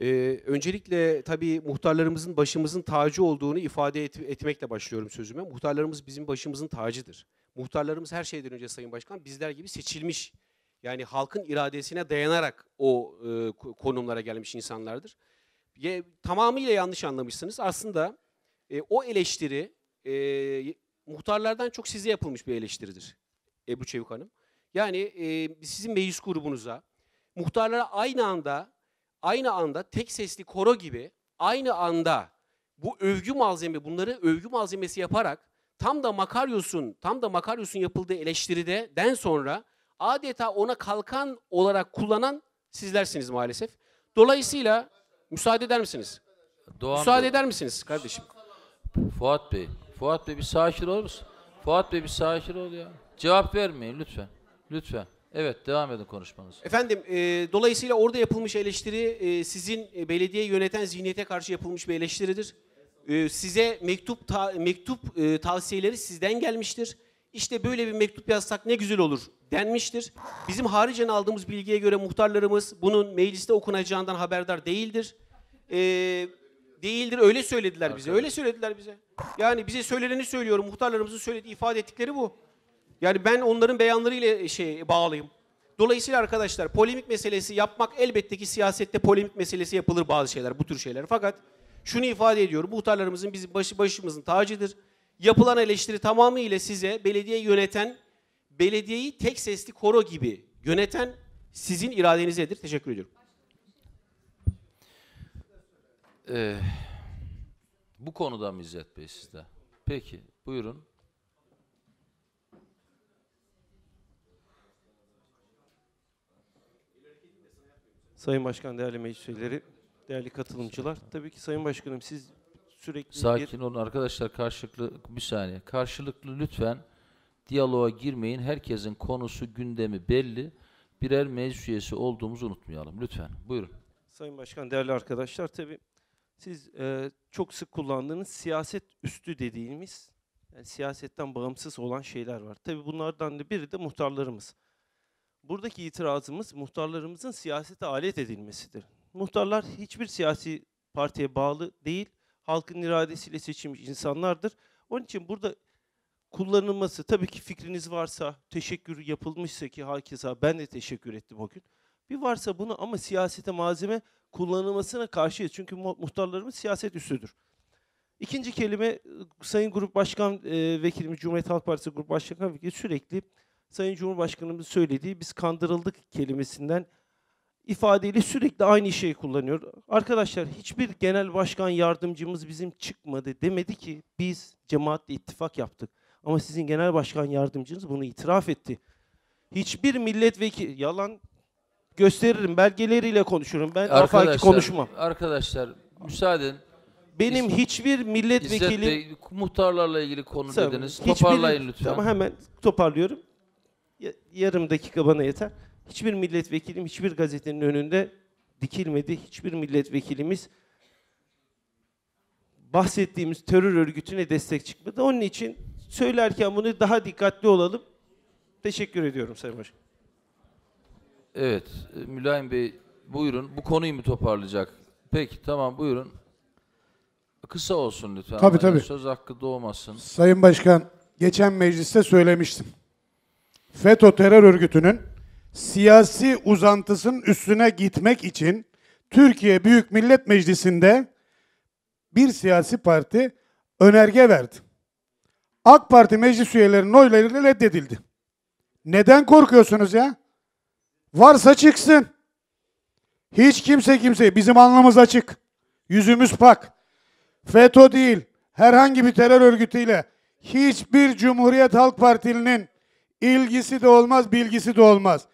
Ee, öncelikle tabii muhtarlarımızın başımızın tacı olduğunu ifade et- etmekle başlıyorum sözüme. Muhtarlarımız bizim başımızın tacıdır. Muhtarlarımız her şeyden önce Sayın Başkan bizler gibi seçilmiş. Yani halkın iradesine dayanarak o e, ko- konumlara gelmiş insanlardır. Ye, tamamıyla yanlış anlamışsınız. Aslında e, o eleştiri e, muhtarlardan çok size yapılmış bir eleştiridir Ebru Çevik Hanım. Yani e, sizin meclis grubunuza, muhtarlara aynı anda aynı anda tek sesli koro gibi aynı anda bu övgü malzeme bunları övgü malzemesi yaparak tam da Makaryos'un tam da Makaryos'un yapıldığı eleştiride den sonra adeta ona kalkan olarak kullanan sizlersiniz maalesef. Dolayısıyla müsaade eder misiniz? Doğan müsaade Bey, eder misiniz kardeşim? Fuat Bey. Fuat Bey bir sakin olur musun? Fuat Bey bir sakin ol ya. Cevap vermeyin lütfen. Lütfen. Evet devam edin konuşmanızı. Efendim, e, dolayısıyla orada yapılmış eleştiri e, sizin e, belediye yöneten zihniyete karşı yapılmış bir eleştiridir. E, size mektup ta- mektup e, tavsiyeleri sizden gelmiştir. İşte böyle bir mektup yazsak ne güzel olur denmiştir. Bizim haricen aldığımız bilgiye göre muhtarlarımız bunun mecliste okunacağından haberdar değildir. E, değildir öyle söylediler bize. Öyle söylediler bize. Yani bize söyleneni söylüyorum. Muhtarlarımızın söylediği ifade ettikleri bu. Yani ben onların beyanlarıyla şey bağlıyım. Dolayısıyla arkadaşlar polemik meselesi yapmak elbette ki siyasette polemik meselesi yapılır bazı şeyler, bu tür şeyler. Fakat şunu ifade ediyorum. Muhtarlarımızın bizim başı, başımızın tacıdır. Yapılan eleştiri tamamıyla size belediye yöneten, belediyeyi tek sesli koro gibi yöneten sizin iradenizedir. Teşekkür ediyorum. Ee, bu konuda mı Bey sizde? Peki buyurun. Sayın Başkan, değerli meclis üyeleri, değerli katılımcılar. Tabii ki Sayın Başkanım siz sürekli bir- Sakin olun arkadaşlar karşılıklı bir saniye. Karşılıklı lütfen diyaloğa girmeyin. Herkesin konusu gündemi belli. Birer meclis üyesi olduğumuzu unutmayalım. Lütfen. Buyurun. Sayın Başkan, değerli arkadaşlar tabii siz e, çok sık kullandığınız siyaset üstü dediğimiz yani siyasetten bağımsız olan şeyler var. Tabii bunlardan da biri de muhtarlarımız. Buradaki itirazımız muhtarlarımızın siyasete alet edilmesidir. Muhtarlar hiçbir siyasi partiye bağlı değil, halkın iradesiyle seçilmiş insanlardır. Onun için burada kullanılması, tabii ki fikriniz varsa, teşekkür yapılmışsa ki hakeza ben de teşekkür ettim o gün. Bir varsa bunu ama siyasete malzeme kullanılmasına karşıyız. Çünkü mu- muhtarlarımız siyaset üstüdür. İkinci kelime e, Sayın Grup Başkan e, Vekilimiz Cumhuriyet Halk Partisi Grup Başkan Vekili sürekli Sayın Cumhurbaşkanımız söylediği biz kandırıldık kelimesinden ifadeyle sürekli aynı şeyi kullanıyor. Arkadaşlar hiçbir genel başkan yardımcımız bizim çıkmadı demedi ki biz cemaatle ittifak yaptık. Ama sizin genel başkan yardımcınız bunu itiraf etti. Hiçbir milletvekili yalan gösteririm belgeleriyle konuşurum. Ben afaki konuşmam. Arkadaşlar müsaade edin. Benim hiçbir İzzet milletvekili Bey muhtarlarla ilgili konu Tamam, dediniz. Toparlayın lütfen. Tamam hemen toparlıyorum. Ya- yarım dakika bana yeter. Hiçbir milletvekilim hiçbir gazetenin önünde dikilmedi. Hiçbir milletvekilimiz bahsettiğimiz terör örgütüne destek çıkmadı. Onun için söylerken bunu daha dikkatli olalım. Teşekkür ediyorum Sayın Başkan. Evet. e, Mülayim Bey buyurun. Bu konuyu mu toparlayacak? Peki tamam buyurun. Kısa olsun lütfen. Tabii, tabii. Söz hakkı doğmasın. Sayın Başkan, geçen mecliste söylemiştim. FETÖ terör örgütünün siyasi uzantısının üstüne gitmek için Türkiye Büyük Millet Meclisi'nde bir siyasi parti önerge verdi. AK Parti meclis üyelerinin oylarıyla reddedildi. Neden korkuyorsunuz ya? Varsa çıksın. Hiç kimse kimseye, bizim alnımız açık. Yüzümüz pak. FETÖ değil, herhangi bir terör örgütüyle hiçbir Cumhuriyet Halk Partili'nin ilgisi de olmaz, bilgisi de olmaz.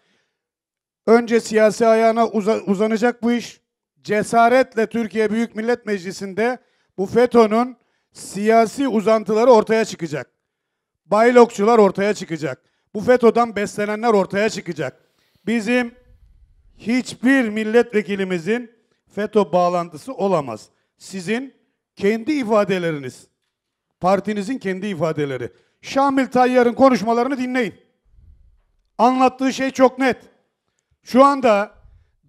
Önce siyasi ayağına uza- uzanacak bu iş. Cesaretle Türkiye Büyük Millet Meclisi'nde bu FETÖ'nün siyasi uzantıları ortaya çıkacak. Baylokçular ortaya çıkacak. Bu FETÖ'den beslenenler ortaya çıkacak. Bizim hiçbir milletvekilimizin FETÖ bağlantısı olamaz. Sizin kendi ifadeleriniz, partinizin kendi ifadeleri. Şamil Tayyar'ın konuşmalarını dinleyin. Anlattığı şey çok net. Şu anda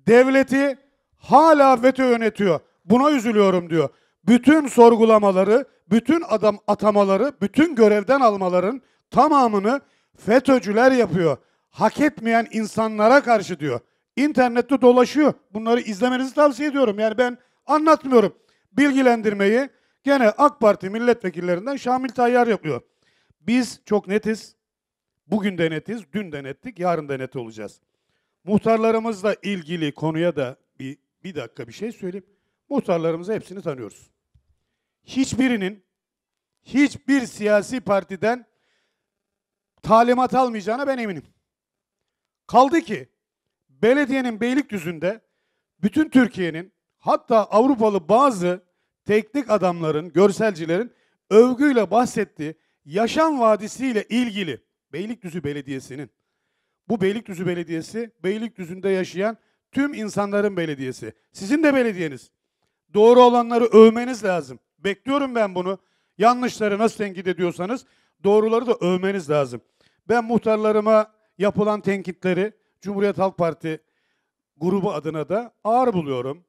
devleti hala FETÖ yönetiyor. Buna üzülüyorum diyor. Bütün sorgulamaları, bütün adam atamaları, bütün görevden almaların tamamını FETÖ'cüler yapıyor. Hak etmeyen insanlara karşı diyor. İnternette dolaşıyor. Bunları izlemenizi tavsiye ediyorum. Yani ben anlatmıyorum. Bilgilendirmeyi gene AK Parti milletvekillerinden Şamil Tayyar yapıyor. Biz çok netiz. Bugün de netiz, dün de nettik, yarın da net olacağız. Muhtarlarımızla ilgili konuya da bir, bir dakika bir şey söyleyeyim. Muhtarlarımızı hepsini tanıyoruz. Hiçbirinin hiçbir siyasi partiden talimat almayacağına ben eminim. Kaldı ki belediyenin Beylikdüzü'nde bütün Türkiye'nin hatta Avrupalı bazı teknik adamların, görselcilerin övgüyle bahsettiği Yaşam Vadisi ile ilgili Beylikdüzü Belediyesi'nin bu Beylikdüzü Belediyesi Beylikdüzü'nde yaşayan tüm insanların belediyesi. Sizin de belediyeniz. Doğru olanları övmeniz lazım. Bekliyorum ben bunu. Yanlışları nasıl tenkit ediyorsanız doğruları da övmeniz lazım. Ben muhtarlarıma yapılan tenkitleri Cumhuriyet Halk Parti grubu adına da ağır buluyorum.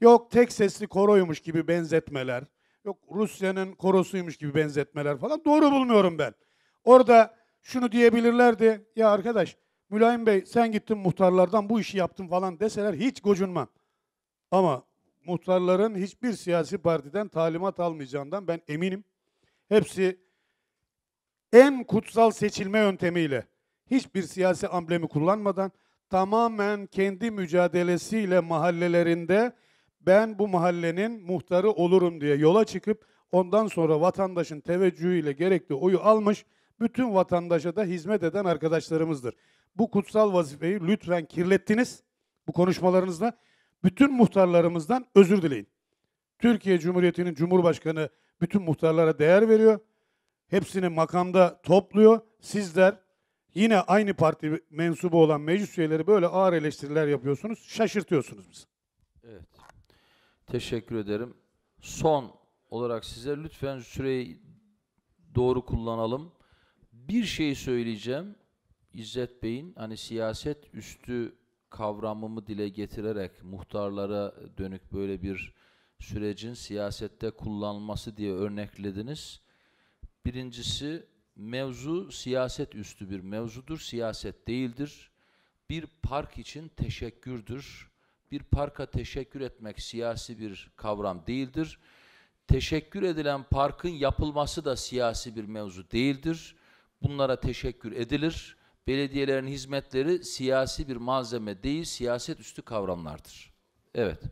Yok tek sesli koroymuş gibi benzetmeler, yok Rusya'nın korosuymuş gibi benzetmeler falan doğru bulmuyorum ben. Orada şunu diyebilirlerdi, ya arkadaş Mülayim Bey sen gittin muhtarlardan bu işi yaptın falan deseler hiç gocunmam. Ama muhtarların hiçbir siyasi partiden talimat almayacağından ben eminim. Hepsi en kutsal seçilme yöntemiyle hiçbir siyasi amblemi kullanmadan tamamen kendi mücadelesiyle mahallelerinde ben bu mahallenin muhtarı olurum diye yola çıkıp ondan sonra vatandaşın teveccühüyle gerekli oyu almış bütün vatandaşa da hizmet eden arkadaşlarımızdır. Bu kutsal vazifeyi lütfen kirlettiniz bu konuşmalarınızda. Bütün muhtarlarımızdan özür dileyin. Türkiye Cumhuriyeti'nin Cumhurbaşkanı bütün muhtarlara değer veriyor. Hepsini makamda topluyor. Sizler yine aynı parti mensubu olan meclis üyeleri böyle ağır eleştiriler yapıyorsunuz. Şaşırtıyorsunuz bizi. Evet. Teşekkür ederim. Son olarak size lütfen süreyi doğru kullanalım. Bir şey söyleyeceğim. İzzet Bey'in hani siyaset üstü kavramımı dile getirerek muhtarlara dönük böyle bir sürecin siyasette kullanılması diye örneklediniz. Birincisi mevzu siyaset üstü bir mevzudur, siyaset değildir. Bir park için teşekkürdür. Bir parka teşekkür etmek siyasi bir kavram değildir. Teşekkür edilen parkın yapılması da siyasi bir mevzu değildir. Bunlara teşekkür edilir. Belediyelerin hizmetleri siyasi bir malzeme değil, siyaset üstü kavramlardır. Evet.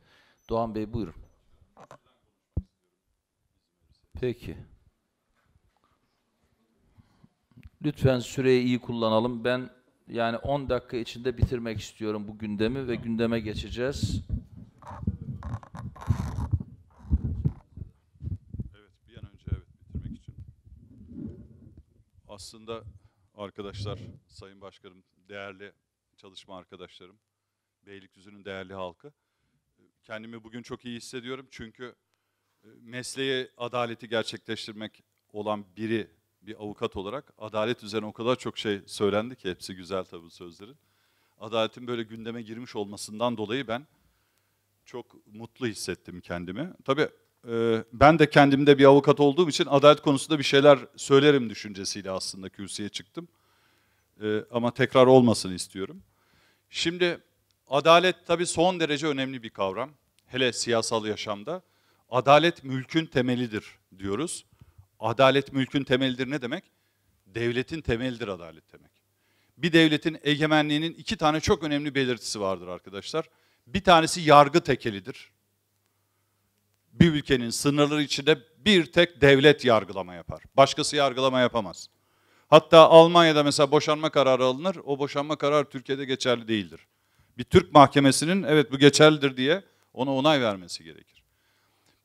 Doğan Bey buyurun. Peki. Lütfen süreyi iyi kullanalım. Ben yani 10 dakika içinde bitirmek istiyorum bu gündemi ve gündeme geçeceğiz. Evet, bir an önce evet bitirmek için. Aslında arkadaşlar, Sayın Başkanım, değerli çalışma arkadaşlarım, Beylikdüzü'nün değerli halkı. Kendimi bugün çok iyi hissediyorum çünkü mesleğe adaleti gerçekleştirmek olan biri, bir avukat olarak adalet üzerine o kadar çok şey söylendi ki hepsi güzel tabii sözlerin. Adaletin böyle gündeme girmiş olmasından dolayı ben çok mutlu hissettim kendimi. Tabii e, ben de kendimde bir avukat olduğum için adalet konusunda bir şeyler söylerim düşüncesiyle aslında kürsüye çıktım. E, ama tekrar olmasını istiyorum. Şimdi adalet tabii son derece önemli bir kavram. Hele siyasal yaşamda. Adalet mülkün temelidir diyoruz. Adalet mülkün temelidir ne demek? Devletin temelidir adalet demek. Bir devletin egemenliğinin iki tane çok önemli belirtisi vardır arkadaşlar. Bir tanesi yargı tekelidir. Bir ülkenin sınırları içinde bir tek devlet yargılama yapar. Başkası yargılama yapamaz. Hatta Almanya'da mesela boşanma kararı alınır. O boşanma kararı Türkiye'de geçerli değildir. Bir Türk mahkemesinin evet bu geçerlidir diye ona onay vermesi gerekir.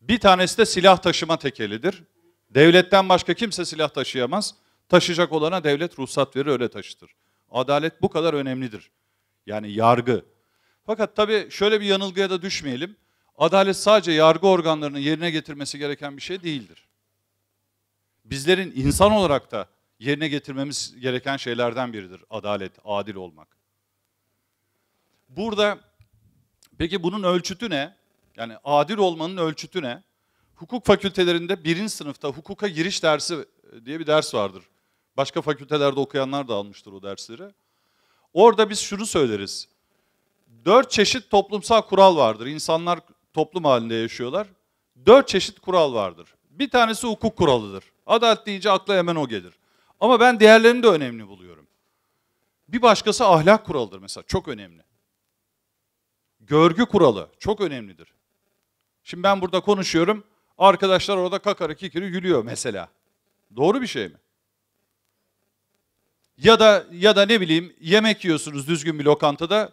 Bir tanesi de silah taşıma tekelidir. Devletten başka kimse silah taşıyamaz. Taşıyacak olana devlet ruhsat verir öyle taşıtır. Adalet bu kadar önemlidir. Yani yargı. Fakat tabii şöyle bir yanılgıya da düşmeyelim. Adalet sadece yargı organlarının yerine getirmesi gereken bir şey değildir. Bizlerin insan olarak da yerine getirmemiz gereken şeylerden biridir adalet, adil olmak. Burada peki bunun ölçütü ne? Yani adil olmanın ölçütü ne? Hukuk fakültelerinde birinci sınıfta hukuka giriş dersi diye bir ders vardır. Başka fakültelerde okuyanlar da almıştır o dersleri. Orada biz şunu söyleriz. Dört çeşit toplumsal kural vardır. İnsanlar toplum halinde yaşıyorlar. Dört çeşit kural vardır. Bir tanesi hukuk kuralıdır. Adalet deyince akla hemen o gelir. Ama ben diğerlerini de önemli buluyorum. Bir başkası ahlak kuralıdır mesela. Çok önemli. Görgü kuralı çok önemlidir. Şimdi ben burada konuşuyorum. Arkadaşlar orada kakarı kikiri gülüyor mesela. Doğru bir şey mi? Ya da ya da ne bileyim yemek yiyorsunuz düzgün bir lokantada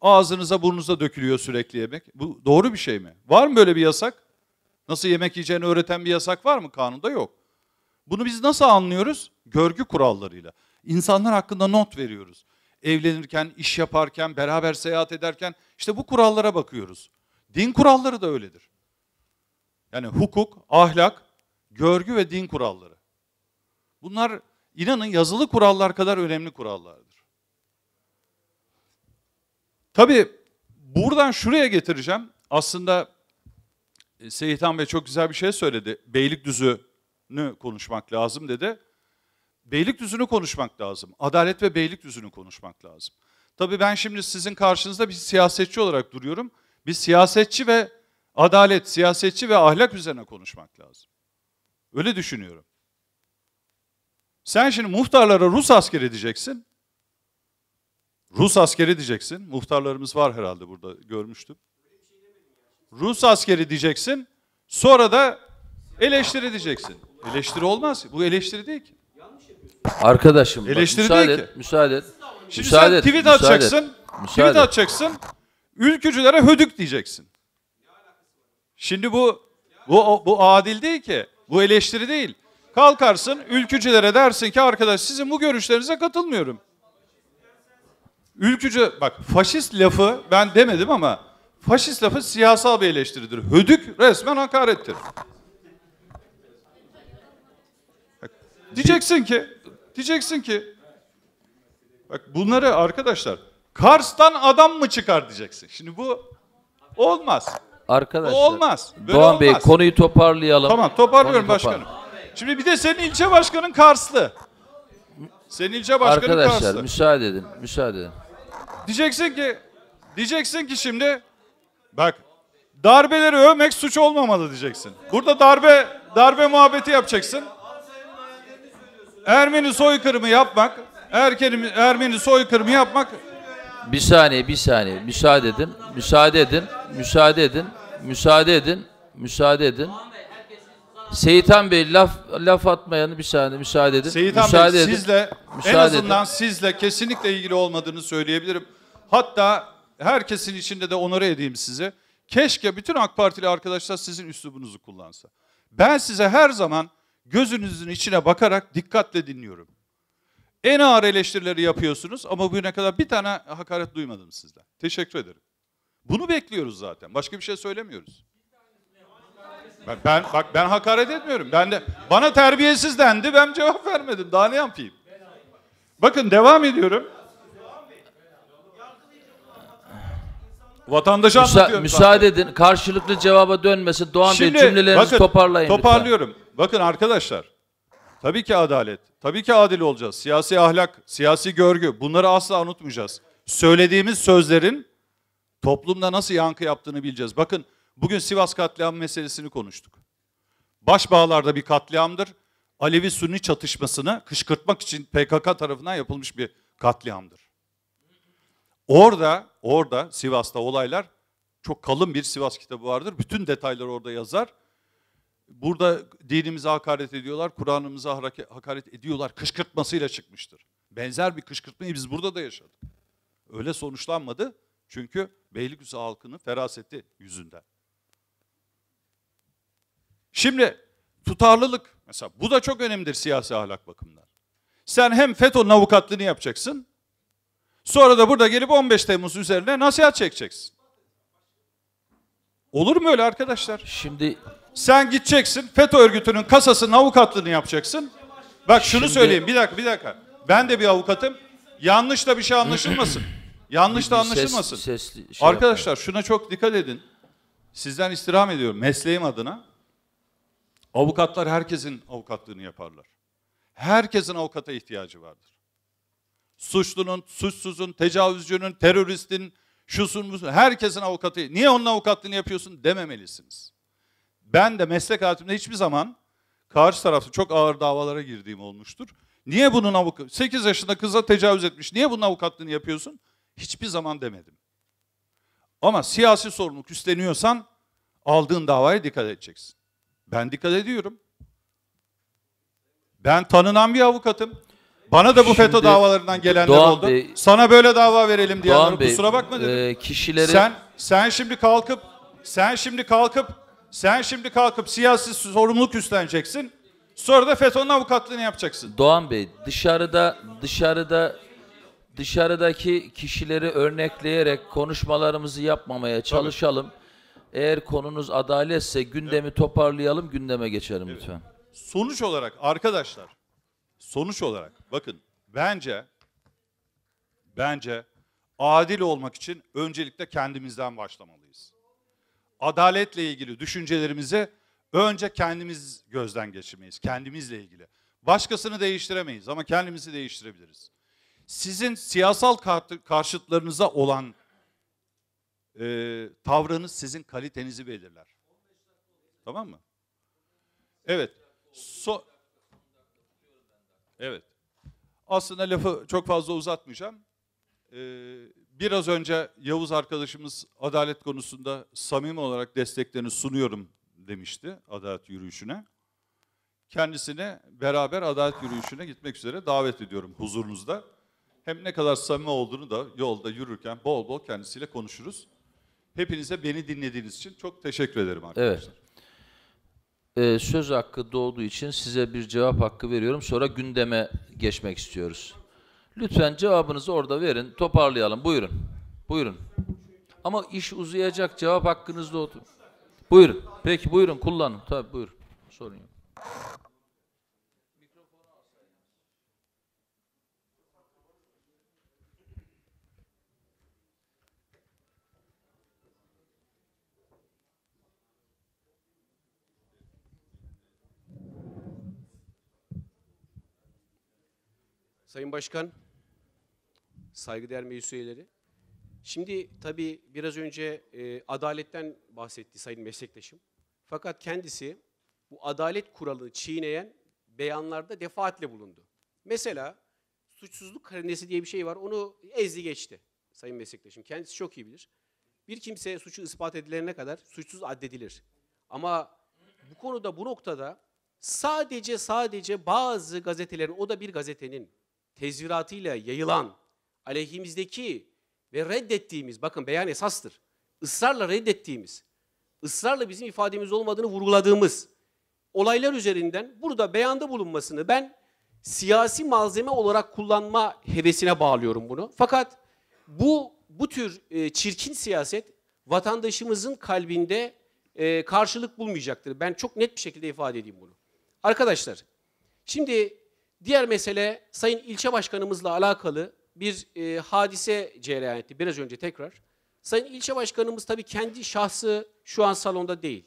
ağzınıza burnunuza dökülüyor sürekli yemek. Bu doğru bir şey mi? Var mı böyle bir yasak? Nasıl yemek yiyeceğini öğreten bir yasak var mı? Kanunda yok. Bunu biz nasıl anlıyoruz? Görgü kurallarıyla. İnsanlar hakkında not veriyoruz. Evlenirken, iş yaparken, beraber seyahat ederken işte bu kurallara bakıyoruz. Din kuralları da öyledir. Yani hukuk, ahlak, görgü ve din kuralları. Bunlar inanın yazılı kurallar kadar önemli kurallardır. Tabii buradan şuraya getireceğim. Aslında e, Seyitan Bey çok güzel bir şey söyledi. Beylikdüzü'nü konuşmak lazım dedi. Beylikdüzü'nü konuşmak lazım. Adalet ve Beylikdüzü'nü konuşmak lazım. Tabii ben şimdi sizin karşınızda bir siyasetçi olarak duruyorum. Bir siyasetçi ve adalet, siyasetçi ve ahlak üzerine konuşmak lazım. Öyle düşünüyorum. Sen şimdi muhtarlara Rus askeri diyeceksin. Rus askeri diyeceksin. Muhtarlarımız var herhalde burada görmüştüm. Rus askeri diyeceksin. Sonra da eleştiri diyeceksin. Eleştiri olmaz. Bu eleştiri değil ki. Arkadaşım bak, Eleştiri müsaade değil et, müsaade et. Şimdi Müsaade sen et, tweet müsaade et, atacaksın. müsaade Tweet et. atacaksın. Ülkücülere hödük diyeceksin. Şimdi bu bu bu adil değil ki. Bu eleştiri değil. Kalkarsın ülkücülere dersin ki arkadaş sizin bu görüşlerinize katılmıyorum. Ülkücü bak faşist lafı ben demedim ama faşist lafı siyasal bir eleştiridir. Hödük resmen hakarettir. Bak, diyeceksin ki diyeceksin ki bak bunları arkadaşlar Kars'tan adam mı çıkar diyeceksin. Şimdi bu olmaz. Arkadaşlar. Bu olmaz. Böyle Doğan Bey olmaz. konuyu toparlayalım. Tamam toparlıyorum Konuyu başkanım. Şimdi bir de senin ilçe başkanın Karslı. Senin ilçe başkanın Arkadaşlar Karslı. müsaade edin, müsaade edin. Diyeceksin ki diyeceksin ki şimdi bak darbeleri övmek suç olmamalı diyeceksin. Burada darbe darbe muhabbeti yapacaksın. Ermeni soykırımı yapmak, Erkeni, Ermeni soykırımı yapmak Bir saniye, bir saniye. Müsaade edin, müsaade edin, müsaade edin, müsaade edin, müsaade edin. Seyitan Bey laf laf atmayanı bir saniye müsaade edin. Seyitan müsaade Bey edin. sizle en Müsaade azından edin. sizle kesinlikle ilgili olmadığını söyleyebilirim. Hatta herkesin içinde de onore edeyim sizi. Keşke bütün AK Partili arkadaşlar sizin üslubunuzu kullansa. Ben size her zaman gözünüzün içine bakarak dikkatle dinliyorum. En ağır eleştirileri yapıyorsunuz ama bugüne kadar bir tane hakaret duymadım sizden. Teşekkür ederim. Bunu bekliyoruz zaten. Başka bir şey söylemiyoruz. Ben, ben bak ben hakaret etmiyorum. Ben de bana terbiyesiz dendi. Ben cevap vermedim. Daha ne yapayım? Bakın devam ediyorum. Vatandaşa Müsa- anlatıyorum. müsaade zaten. edin. Karşılıklı cevaba dönmesin. Doğan Şimdi Bey cümlelerinizi bakın, toparlayın lütfen. Toparlıyorum. Bakın arkadaşlar. Tabii ki adalet. Tabii ki adil olacağız. Siyasi ahlak, siyasi görgü bunları asla unutmayacağız. Söylediğimiz sözlerin toplumda nasıl yankı yaptığını bileceğiz. Bakın bugün Sivas katliam meselesini konuştuk. Başbağlar'da bir katliamdır. Alevi-Sünni çatışmasını kışkırtmak için PKK tarafından yapılmış bir katliamdır. Orada, orada Sivas'ta olaylar çok kalın bir Sivas kitabı vardır. Bütün detayları orada yazar. Burada dinimize hakaret ediyorlar, Kur'an'ımıza hakaret ediyorlar. Kışkırtmasıyla çıkmıştır. Benzer bir kışkırtmayı biz burada da yaşadık. Öyle sonuçlanmadı. Çünkü Beylikdüzü halkının feraseti yüzünden. Şimdi tutarlılık mesela bu da çok önemlidir siyasi ahlak bakımından. Sen hem FETÖ'nün avukatlığını yapacaksın. Sonra da burada gelip 15 Temmuz üzerine nasihat çekeceksin. Olur mu öyle arkadaşlar? Şimdi Sen gideceksin FETÖ örgütünün kasasının avukatlığını yapacaksın. Bak şunu Şimdi- söyleyeyim bir dakika bir dakika. Ben de bir avukatım. Yanlış da bir şey anlaşılmasın. [clears throat] Yanlış da bir ses- anlaşılmasın. sesli şey Arkadaşlar şuna çok dikkat edin. Sizden istirham ediyorum mesleğim adına. Avukatlar herkesin avukatlığını yaparlar. Herkesin avukata ihtiyacı vardır. Suçlunun, suçsuzun, tecavüzcünün, teröristin, şusun, busun, herkesin avukatı. Niye onun avukatlığını yapıyorsun dememelisiniz. Ben de meslek hayatımda hiçbir zaman karşı tarafta çok ağır davalara girdiğim olmuştur. Niye bunun avukatı, 8 yaşında kıza tecavüz etmiş, niye bunun avukatlığını yapıyorsun? Hiçbir zaman demedim. Ama siyasi sorumluluk üstleniyorsan aldığın davaya dikkat edeceksin. Ben dikkat ediyorum. Ben tanınan bir avukatım. Bana da bu FETÖ Şimdi davalarından gelenler Doğan oldu. Bey- Sana böyle dava verelim Doğan Bey, kusura bakma dedim. e, kişileri Sen sen şimdi kalkıp sen şimdi kalkıp sen şimdi kalkıp siyasi sorumluluk üstleneceksin. Sonra da FETÖ'nün avukatlığını yapacaksın. Doğan Bey dışarıda dışarıda dışarıdaki kişileri örnekleyerek konuşmalarımızı yapmamaya çalışalım. Eğer konunuz adaletse gündemi toparlayalım, gündeme geçelim lütfen. Sonuç olarak arkadaşlar, sonuç olarak bakın bence bence adil olmak için öncelikle kendimizden başlamalıyız. Adaletle ilgili düşüncelerimizi önce kendimiz gözden geçirmeyiz. Kendimizle ilgili. Başkasını değiştiremeyiz ama kendimizi değiştirebiliriz. Sizin siyasal karşıtlarınıza olan e, tavrınız sizin kalitenizi belirler. Tamam mı? Evet. So Evet. Aslında lafı çok fazla uzatmayacağım. Ee, biraz önce Yavuz arkadaşımız adalet konusunda samimi olarak desteklerini sunuyorum demişti adalet yürüyüşüne. Kendisine beraber adalet yürüyüşüne gitmek üzere davet ediyorum huzurunuzda. Hem ne kadar samimi olduğunu da yolda yürürken bol bol kendisiyle konuşuruz. Hepinize beni dinlediğiniz için çok teşekkür ederim arkadaşlar. Ee, söz hakkı doğduğu için size bir cevap hakkı veriyorum. Sonra gündeme geçmek istiyoruz. Lütfen cevabınızı orada verin. Toparlayalım. Buyurun. Buyurun. Ama iş uzayacak. Cevap hakkınız doğdu. Buyurun. Peki buyurun kullanın. Tabii buyurun. Sorun yok. Sayın Başkan, saygıdeğer meclis üyeleri. Şimdi tabii biraz önce e, adaletten bahsetti sayın meslektaşım. Fakat kendisi bu adalet kuralını çiğneyen beyanlarda defaatle bulundu. Mesela suçsuzluk karinesi diye bir şey var. Onu ezdi geçti sayın meslektaşım. Kendisi çok iyi bilir. Bir kimse suçu ispat edilene kadar suçsuz addedilir. Ama bu konuda bu noktada sadece sadece bazı gazetelerin o da bir gazetenin tezviratıyla yayılan aleyhimizdeki ve reddettiğimiz bakın beyan esastır. ısrarla reddettiğimiz, ısrarla bizim ifademiz olmadığını vurguladığımız olaylar üzerinden burada beyanda bulunmasını ben siyasi malzeme olarak kullanma hevesine bağlıyorum bunu. Fakat bu bu tür e, çirkin siyaset vatandaşımızın kalbinde e, karşılık bulmayacaktır. Ben çok net bir şekilde ifade edeyim bunu. Arkadaşlar, şimdi diğer mesele Sayın İlçe Başkanımızla alakalı bir e, hadise cereyan etti biraz önce tekrar. Sayın İlçe Başkanımız tabii kendi şahsı şu an salonda değil.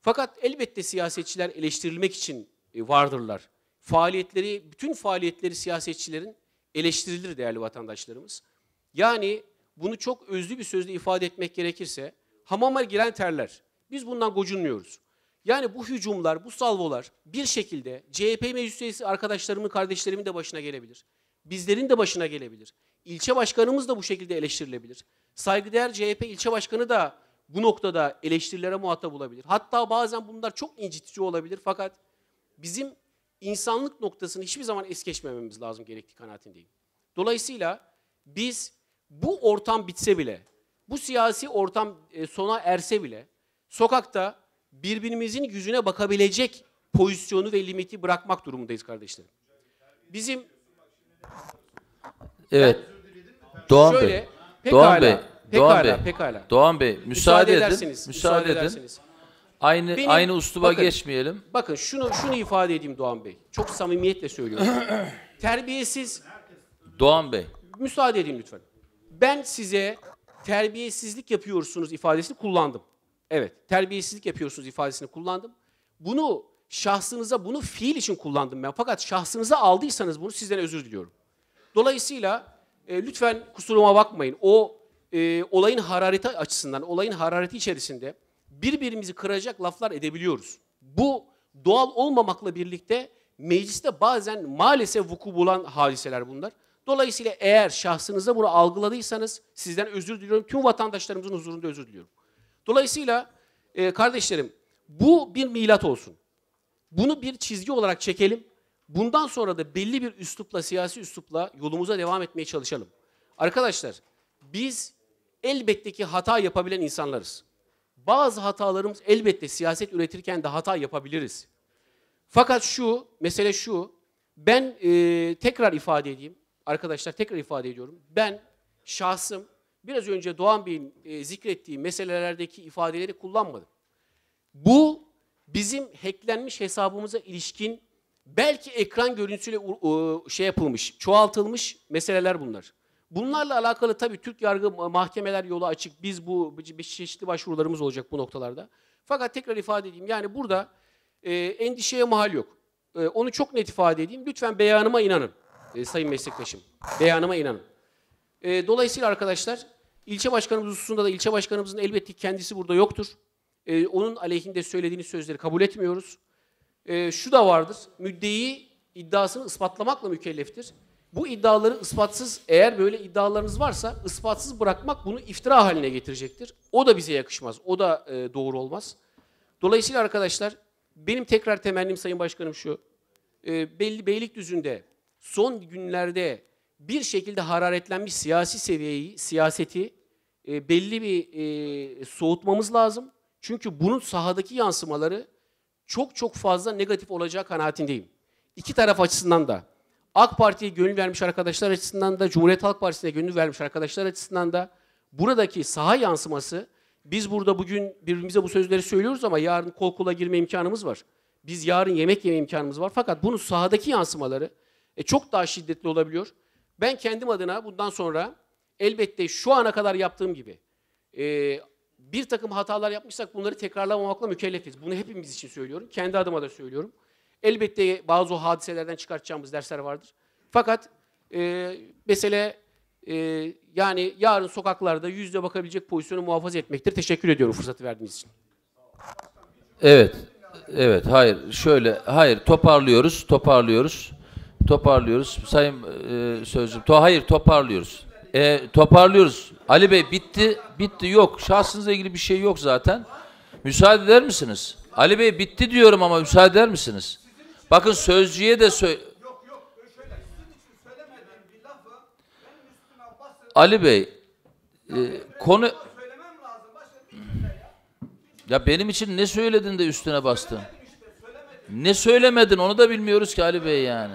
Fakat elbette siyasetçiler eleştirilmek için e, vardırlar. Faaliyetleri, bütün faaliyetleri siyasetçilerin eleştirilir değerli vatandaşlarımız. Yani bunu çok özlü bir sözle ifade etmek gerekirse hamama giren terler. Biz bundan gocunmuyoruz. Yani bu hücumlar, bu salvolar bir şekilde CHP meclis üyesi arkadaşlarımın, kardeşlerimin de başına gelebilir. Bizlerin de başına gelebilir. İlçe başkanımız da bu şekilde eleştirilebilir. Saygıdeğer CHP ilçe başkanı da bu noktada eleştirilere muhatap olabilir. Hatta bazen bunlar çok incitici olabilir fakat bizim insanlık noktasını hiçbir zaman es geçmememiz lazım gerektiği kanaatindeyim. Dolayısıyla biz bu ortam bitse bile, bu siyasi ortam e, sona erse bile sokakta birbirimizin yüzüne bakabilecek pozisyonu ve limiti bırakmak durumundayız kardeşlerim. Bizim Evet. Doğan şöyle Bey. pekala, Doğan Bey. Doğan pekala, Bey. pekala. Doğan Bey müsaade, edin. ederseniz, Müsaade, edin. ederseniz. Aynı Benim- aynı usluba bakın, geçmeyelim. Bakın şunu şunu ifade edeyim Doğan Bey. Çok samimiyetle söylüyorum. [coughs] Terbiyesiz Doğan Bey. müsaade edin lütfen. Ben size terbiyesizlik yapıyorsunuz ifadesini kullandım. Evet, terbiyesizlik yapıyorsunuz ifadesini kullandım. Bunu şahsınıza, bunu fiil için kullandım ben. Fakat şahsınıza aldıysanız bunu sizden özür diliyorum. Dolayısıyla e, lütfen kusuruma bakmayın. O e, olayın harareti açısından, olayın harareti içerisinde birbirimizi kıracak laflar edebiliyoruz. Bu doğal olmamakla birlikte mecliste bazen maalesef vuku bulan hadiseler bunlar. Dolayısıyla eğer şahsınıza bunu algıladıysanız sizden özür diliyorum. Tüm vatandaşlarımızın huzurunda özür diliyorum. Dolayısıyla e, kardeşlerim bu bir milat olsun. Bunu bir çizgi olarak çekelim. Bundan sonra da belli bir üslupla, siyasi üslupla yolumuza devam etmeye çalışalım. Arkadaşlar biz elbette ki hata yapabilen insanlarız. Bazı hatalarımız elbette siyaset üretirken de hata yapabiliriz. Fakat şu, mesele şu, ben e, tekrar ifade edeyim, arkadaşlar tekrar ifade ediyorum. Ben şahsım biraz önce Doğan Bey'in e, zikrettiği meselelerdeki ifadeleri kullanmadım. Bu bizim hacklenmiş hesabımıza ilişkin belki ekran görüntüsüyle şey yapılmış, çoğaltılmış meseleler bunlar. Bunlarla alakalı tabii Türk yargı ma- mahkemeler yolu açık. Biz bu çeşitli başvurularımız olacak bu noktalarda. Fakat tekrar ifade edeyim. Yani burada e, endişeye mahal yok. E, onu çok net ifade edeyim. Lütfen beyanıma inanın e, sayın meslektaşım. Beyanıma inanın. E, dolayısıyla arkadaşlar ilçe başkanımız hususunda da ilçe başkanımızın elbette kendisi burada yoktur. E, onun aleyhinde söylediğiniz sözleri kabul etmiyoruz. E, şu da vardır. Müddeyi iddiasını ispatlamakla mükelleftir. Bu iddiaları ispatsız eğer böyle iddialarınız varsa ispatsız bırakmak bunu iftira haline getirecektir. O da bize yakışmaz. O da e, doğru olmaz. Dolayısıyla arkadaşlar benim tekrar temennim Sayın Başkanım şu. E, belli Beylikdüzü'nde son günlerde bir şekilde hararetlenmiş siyasi seviyeyi, siyaseti e, belli bir e, soğutmamız lazım. Çünkü bunun sahadaki yansımaları çok çok fazla negatif olacağı kanaatindeyim. İki taraf açısından da. AK Parti'ye gönül vermiş arkadaşlar açısından da, Cumhuriyet Halk Partisi'ne gönül vermiş arkadaşlar açısından da buradaki saha yansıması, biz burada bugün birbirimize bu sözleri söylüyoruz ama yarın kol kola girme imkanımız var. Biz yarın yemek yeme imkanımız var. Fakat bunun sahadaki yansımaları e, çok daha şiddetli olabiliyor. Ben kendim adına bundan sonra elbette şu ana kadar yaptığım gibi e, bir takım hatalar yapmışsak bunları tekrarlamamakla mükellefiz. Bunu hepimiz için söylüyorum. Kendi adıma da söylüyorum. Elbette bazı o hadiselerden çıkartacağımız dersler vardır. Fakat e, mesele e, yani yarın sokaklarda yüzde bakabilecek pozisyonu muhafaza etmektir. Teşekkür ediyorum fırsatı verdiğiniz için. Evet. Evet, hayır. Şöyle, hayır. Toparlıyoruz, toparlıyoruz. Toparlıyoruz. Sayın e, sözcüm. To hayır, toparlıyoruz. E, toparlıyoruz. Ali Bey bitti, bitti. Yok, şahsınızla ilgili bir şey yok zaten. Müsaade eder misiniz? Ali Bey bitti diyorum ama müsaade eder misiniz? Bakın sözcüye de söyle. Ali Bey, e, konu... Ya benim için ne söyledin de üstüne bastın? Ne söylemedin onu da bilmiyoruz ki Ali Bey yani.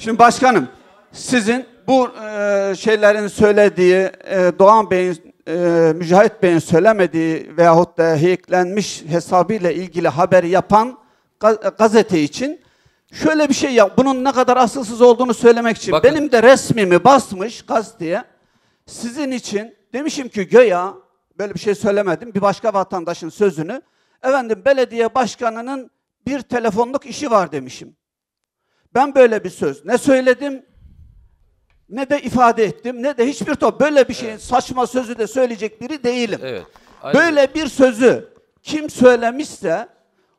Şimdi başkanım, sizin bu e, şeylerin söylediği, e, Doğan Bey'in, e, Mücahit Bey'in söylemediği veyahut da hacklenmiş hesabıyla ilgili haberi yapan ga- gazete için şöyle bir şey yap. Bunun ne kadar asılsız olduğunu söylemek için. Bakın. Benim de resmimi basmış gazeteye. Sizin için demişim ki göya böyle bir şey söylemedim. Bir başka vatandaşın sözünü. Efendim belediye başkanının bir telefonluk işi var demişim. Ben böyle bir söz ne söyledim ne de ifade ettim ne de hiçbir top böyle bir şeyin saçma sözü de söyleyecek biri değilim. Evet. Bey, Böyle bir sözü kim söylemişse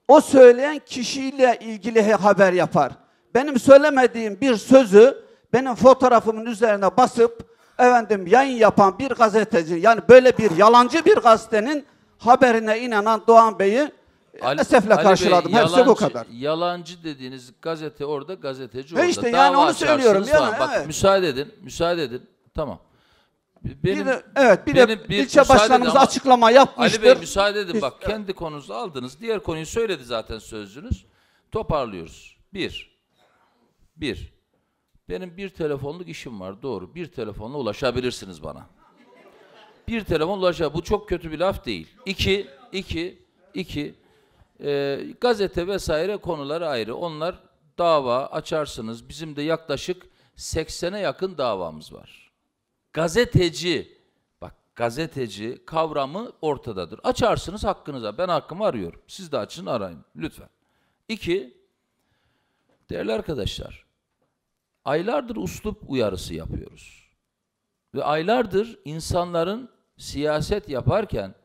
o söyleyen kişiyle ilgili haber yapar. Benim söylemediğim bir sözü benim fotoğrafımın üzerine basıp efendim yayın yapan bir gazeteci yani böyle bir yalancı bir gazetenin haberine inanan Doğan Bey'i Ali- esefle Ali Bey, karşıladım. Hepsi bu yalancı- kadar. Yalancı dediğiniz gazete orada, gazeteci He orada. işte Dava yani onu söylüyorum. Yani Bak evet. müsaade edin, müsaade edin. Tamam. Benim, bir de, evet bir de benim bir ilçe başkanımız ama- açıklama yapmıştır. Ali Bey müsaade edin Biz- bak kendi konunuzu aldınız. Diğer konuyu söyledi zaten sözünüz. Toparlıyoruz. Bir. Bir. Benim bir telefonluk işim var doğru. Bir telefonla ulaşabilirsiniz bana. Bir telefon ulaşabilir. Bu çok kötü bir laf değil. İki. iki, iki. E, gazete vesaire konuları ayrı. Onlar dava açarsınız. Bizim de yaklaşık 80'e yakın davamız var gazeteci bak gazeteci kavramı ortadadır. Açarsınız hakkınıza. Ben hakkımı arıyorum. Siz de açın arayın lütfen. İki, değerli arkadaşlar, aylardır uslup uyarısı yapıyoruz. Ve aylardır insanların siyaset yaparken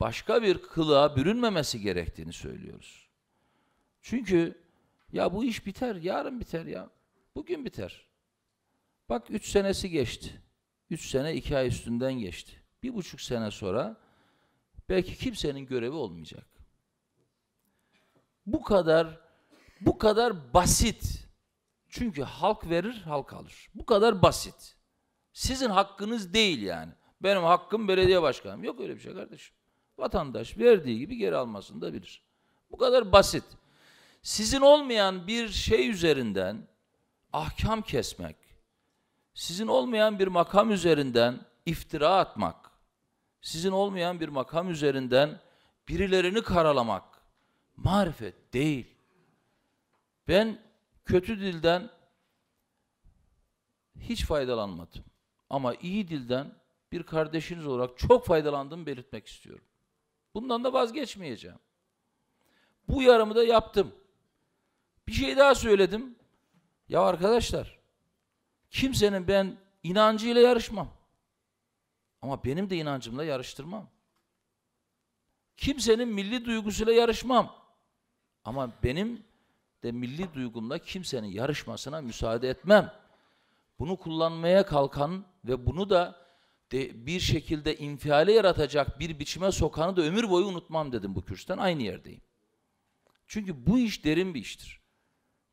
başka bir kılığa bürünmemesi gerektiğini söylüyoruz. Çünkü ya bu iş biter, yarın biter ya. Bugün biter. Bak üç senesi geçti. Üç sene iki ay üstünden geçti. Bir buçuk sene sonra belki kimsenin görevi olmayacak. Bu kadar bu kadar basit. Çünkü halk verir, halk alır. Bu kadar basit. Sizin hakkınız değil yani. Benim hakkım belediye başkanım. Yok öyle bir şey kardeşim. Vatandaş verdiği gibi geri almasını da bilir. Bu kadar basit. Sizin olmayan bir şey üzerinden ahkam kesmek, sizin olmayan bir makam üzerinden iftira atmak, sizin olmayan bir makam üzerinden birilerini karalamak marifet değil. Ben kötü dilden hiç faydalanmadım. Ama iyi dilden bir kardeşiniz olarak çok faydalandığımı belirtmek istiyorum. Bundan da vazgeçmeyeceğim. Bu yarımı da yaptım. Bir şey daha söyledim. Ya arkadaşlar, kimsenin ben inancıyla yarışmam. Ama benim de inancımla yarıştırmam. Kimsenin milli duygusuyla yarışmam. Ama benim de milli duygumla kimsenin yarışmasına müsaade etmem. Bunu kullanmaya kalkan ve bunu da de bir şekilde infiale yaratacak bir biçime sokanı da ömür boyu unutmam dedim bu kürsüden. Aynı yerdeyim. Çünkü bu iş derin bir iştir.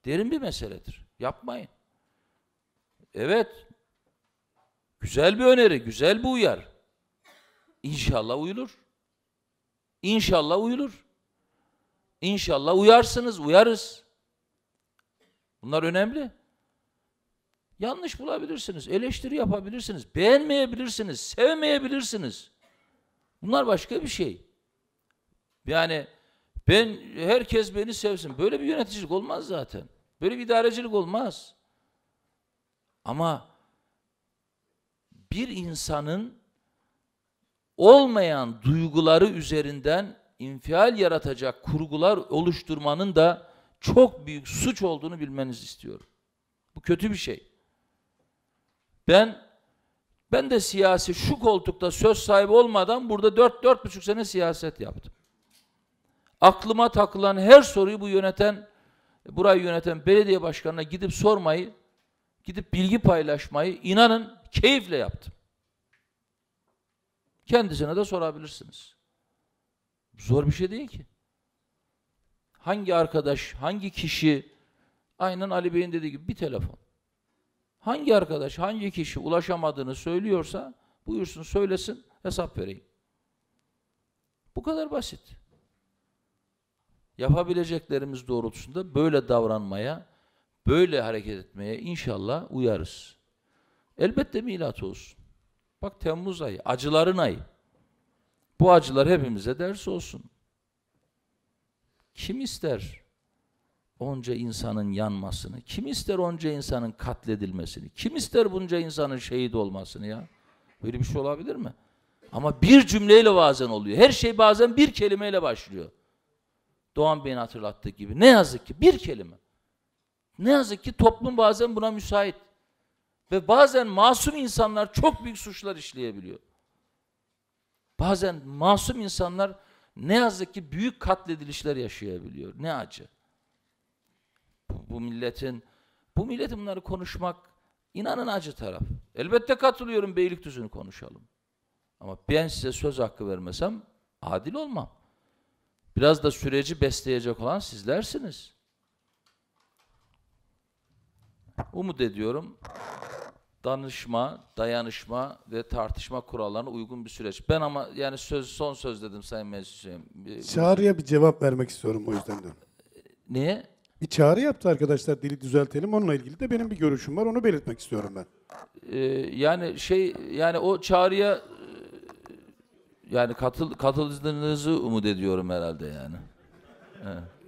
Derin bir meseledir. Yapmayın. Evet. Güzel bir öneri, güzel bir uyar. İnşallah uyulur. İnşallah uyulur. İnşallah uyarsınız, uyarız. Bunlar önemli. Yanlış bulabilirsiniz, eleştiri yapabilirsiniz, beğenmeyebilirsiniz, sevmeyebilirsiniz. Bunlar başka bir şey. Yani ben herkes beni sevsin. Böyle bir yöneticilik olmaz zaten. Böyle bir idarecilik olmaz. Ama bir insanın olmayan duyguları üzerinden infial yaratacak kurgular oluşturmanın da çok büyük suç olduğunu bilmenizi istiyorum. Bu kötü bir şey. Ben ben de siyasi şu koltukta söz sahibi olmadan burada dört, dört buçuk sene siyaset yaptım. Aklıma takılan her soruyu bu yöneten, burayı yöneten belediye başkanına gidip sormayı, gidip bilgi paylaşmayı inanın keyifle yaptım. Kendisine de sorabilirsiniz. Zor bir şey değil ki. Hangi arkadaş, hangi kişi, aynen Ali Bey'in dediği gibi bir telefon. Hangi arkadaş, hangi kişi ulaşamadığını söylüyorsa buyursun söylesin, hesap vereyim. Bu kadar basit. Yapabileceklerimiz doğrultusunda böyle davranmaya, böyle hareket etmeye inşallah uyarız. Elbette milat olsun. Bak Temmuz ayı, acıların ayı. Bu acılar hepimize ders olsun. Kim ister onca insanın yanmasını? Kim ister onca insanın katledilmesini? Kim ister bunca insanın şehit olmasını ya? Böyle bir şey olabilir mi? Ama bir cümleyle bazen oluyor. Her şey bazen bir kelimeyle başlıyor. Doğan Bey'in hatırlattığı gibi. Ne yazık ki bir kelime. Ne yazık ki toplum bazen buna müsait. Ve bazen masum insanlar çok büyük suçlar işleyebiliyor. Bazen masum insanlar ne yazık ki büyük katledilişler yaşayabiliyor. Ne acı. Bu, bu milletin bu milletin bunları konuşmak inanın acı taraf. Elbette katılıyorum Beylikdüzü'nü konuşalım. Ama ben size söz hakkı vermesem adil olmam. Biraz da süreci besleyecek olan sizlersiniz. Umut ediyorum danışma, dayanışma ve tartışma kurallarına uygun bir süreç. Ben ama yani söz son söz dedim Sayın Meclis Üyem. Çağrıya bir cevap vermek istiyorum o yüzden diyorum. Niye? Bir çağrı yaptı arkadaşlar dili düzeltelim. Onunla ilgili de benim bir görüşüm var. Onu belirtmek istiyorum ben. Ee, yani şey yani o çağrıya e, yani katıl katıldığınızı umut ediyorum herhalde yani.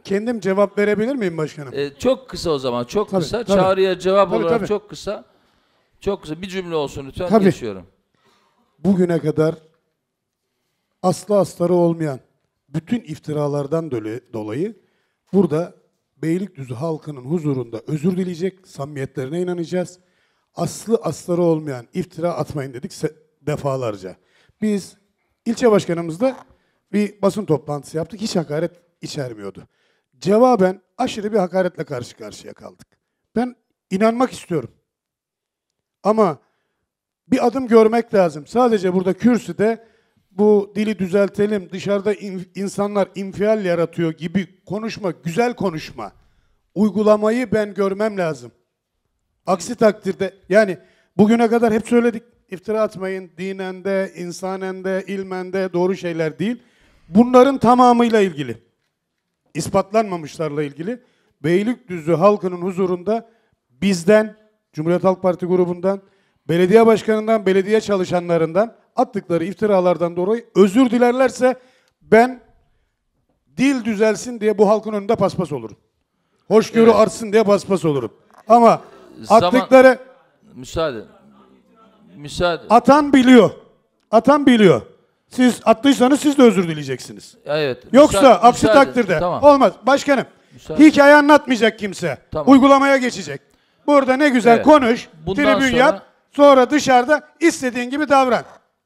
Kendim cevap verebilir miyim başkanım? Ee, çok kısa o zaman çok Tabii, kısa. tabii. Çağrıya cevap Tabii, olarak tabii. çok kısa. Çok kısa bir cümle olsun lütfen Tabii. geçiyorum. bugüne kadar aslı astarı olmayan bütün iftiralardan dolayı burada Beylikdüzü halkının huzurunda özür dileyecek, samimiyetlerine inanacağız. Aslı astarı olmayan iftira atmayın dedik defalarca. Biz ilçe başkanımızla bir basın toplantısı yaptık. Hiç hakaret içermiyordu. Cevaben aşırı bir hakaretle karşı karşıya kaldık. Ben inanmak istiyorum. Ama bir adım görmek lazım. Sadece burada kürsüde bu dili düzeltelim, dışarıda in- insanlar infial yaratıyor gibi konuşma, güzel konuşma. Uygulamayı ben görmem lazım. Aksi takdirde yani bugüne kadar hep söyledik. iftira atmayın. Dinen de, insanen de, ilmen de doğru şeyler değil. Bunların tamamıyla ilgili. ispatlanmamışlarla ilgili. Beylikdüzü halkının huzurunda bizden, Cumhuriyet Halk Parti grubundan, belediye başkanından, belediye çalışanlarından attıkları iftiralardan dolayı özür dilerlerse ben dil düzelsin diye bu halkın önünde paspas olurum. Hoşgörü Evet. artsın diye paspas olurum. Ama Zaman- attıkları Müsaade. Müsaade. atan biliyor. Atan biliyor. Siz attıysanız siz de özür dileyeceksiniz. evet. Yoksa müsaade- aksi müsaade. takdirde Tamam. olmaz. Başkanım Müsaade. hikaye anlatmayacak kimse. Tamam. Uygulamaya geçecek. Burada ne güzel Evet. konuş, Bundan tribün sonra- yap, sonra dışarıda istediğin gibi davran.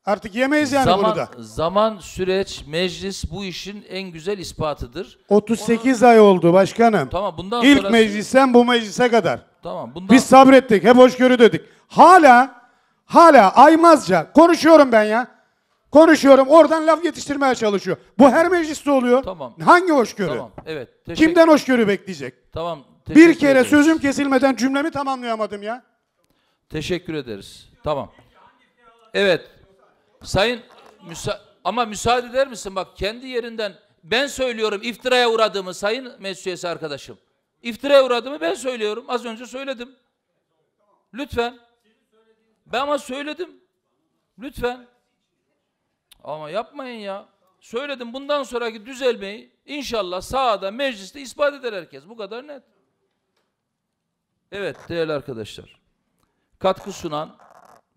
Artık yemeyiz yani zaman, bunu da. zaman, süreç, meclis bu işin en güzel ispatıdır. 38 ay oldu başkanım. Tamam bundan İlk sonra... meclisten bu meclise kadar. Tamam bundan... Biz sabrettik, hep hoşgörü dedik. Hala, hala aymazca konuşuyorum ben ya. Konuşuyorum, oradan laf yetiştirmeye çalışıyor. Bu her mecliste oluyor. Tamam. Hangi hoşgörü? Tamam evet. Teşekkür, Kimden hoşgörü bekleyecek? Tamam. Bir kere ederiz. sözüm kesilmeden cümlemi tamamlayamadım ya. Teşekkür ederiz. Tamam. Evet. Sayın müsa ama müsaade eder misin? Bak kendi yerinden ben söylüyorum iftiraya uğradığımı sayın meclis arkadaşım. İftiraya uğradığımı ben söylüyorum. Az önce söyledim. Lütfen. Ben ama söyledim. Lütfen. Ama yapmayın ya. Söyledim bundan sonraki düzelmeyi inşallah sahada mecliste ispat eder herkes. Bu kadar net. Evet değerli arkadaşlar. Katkı sunan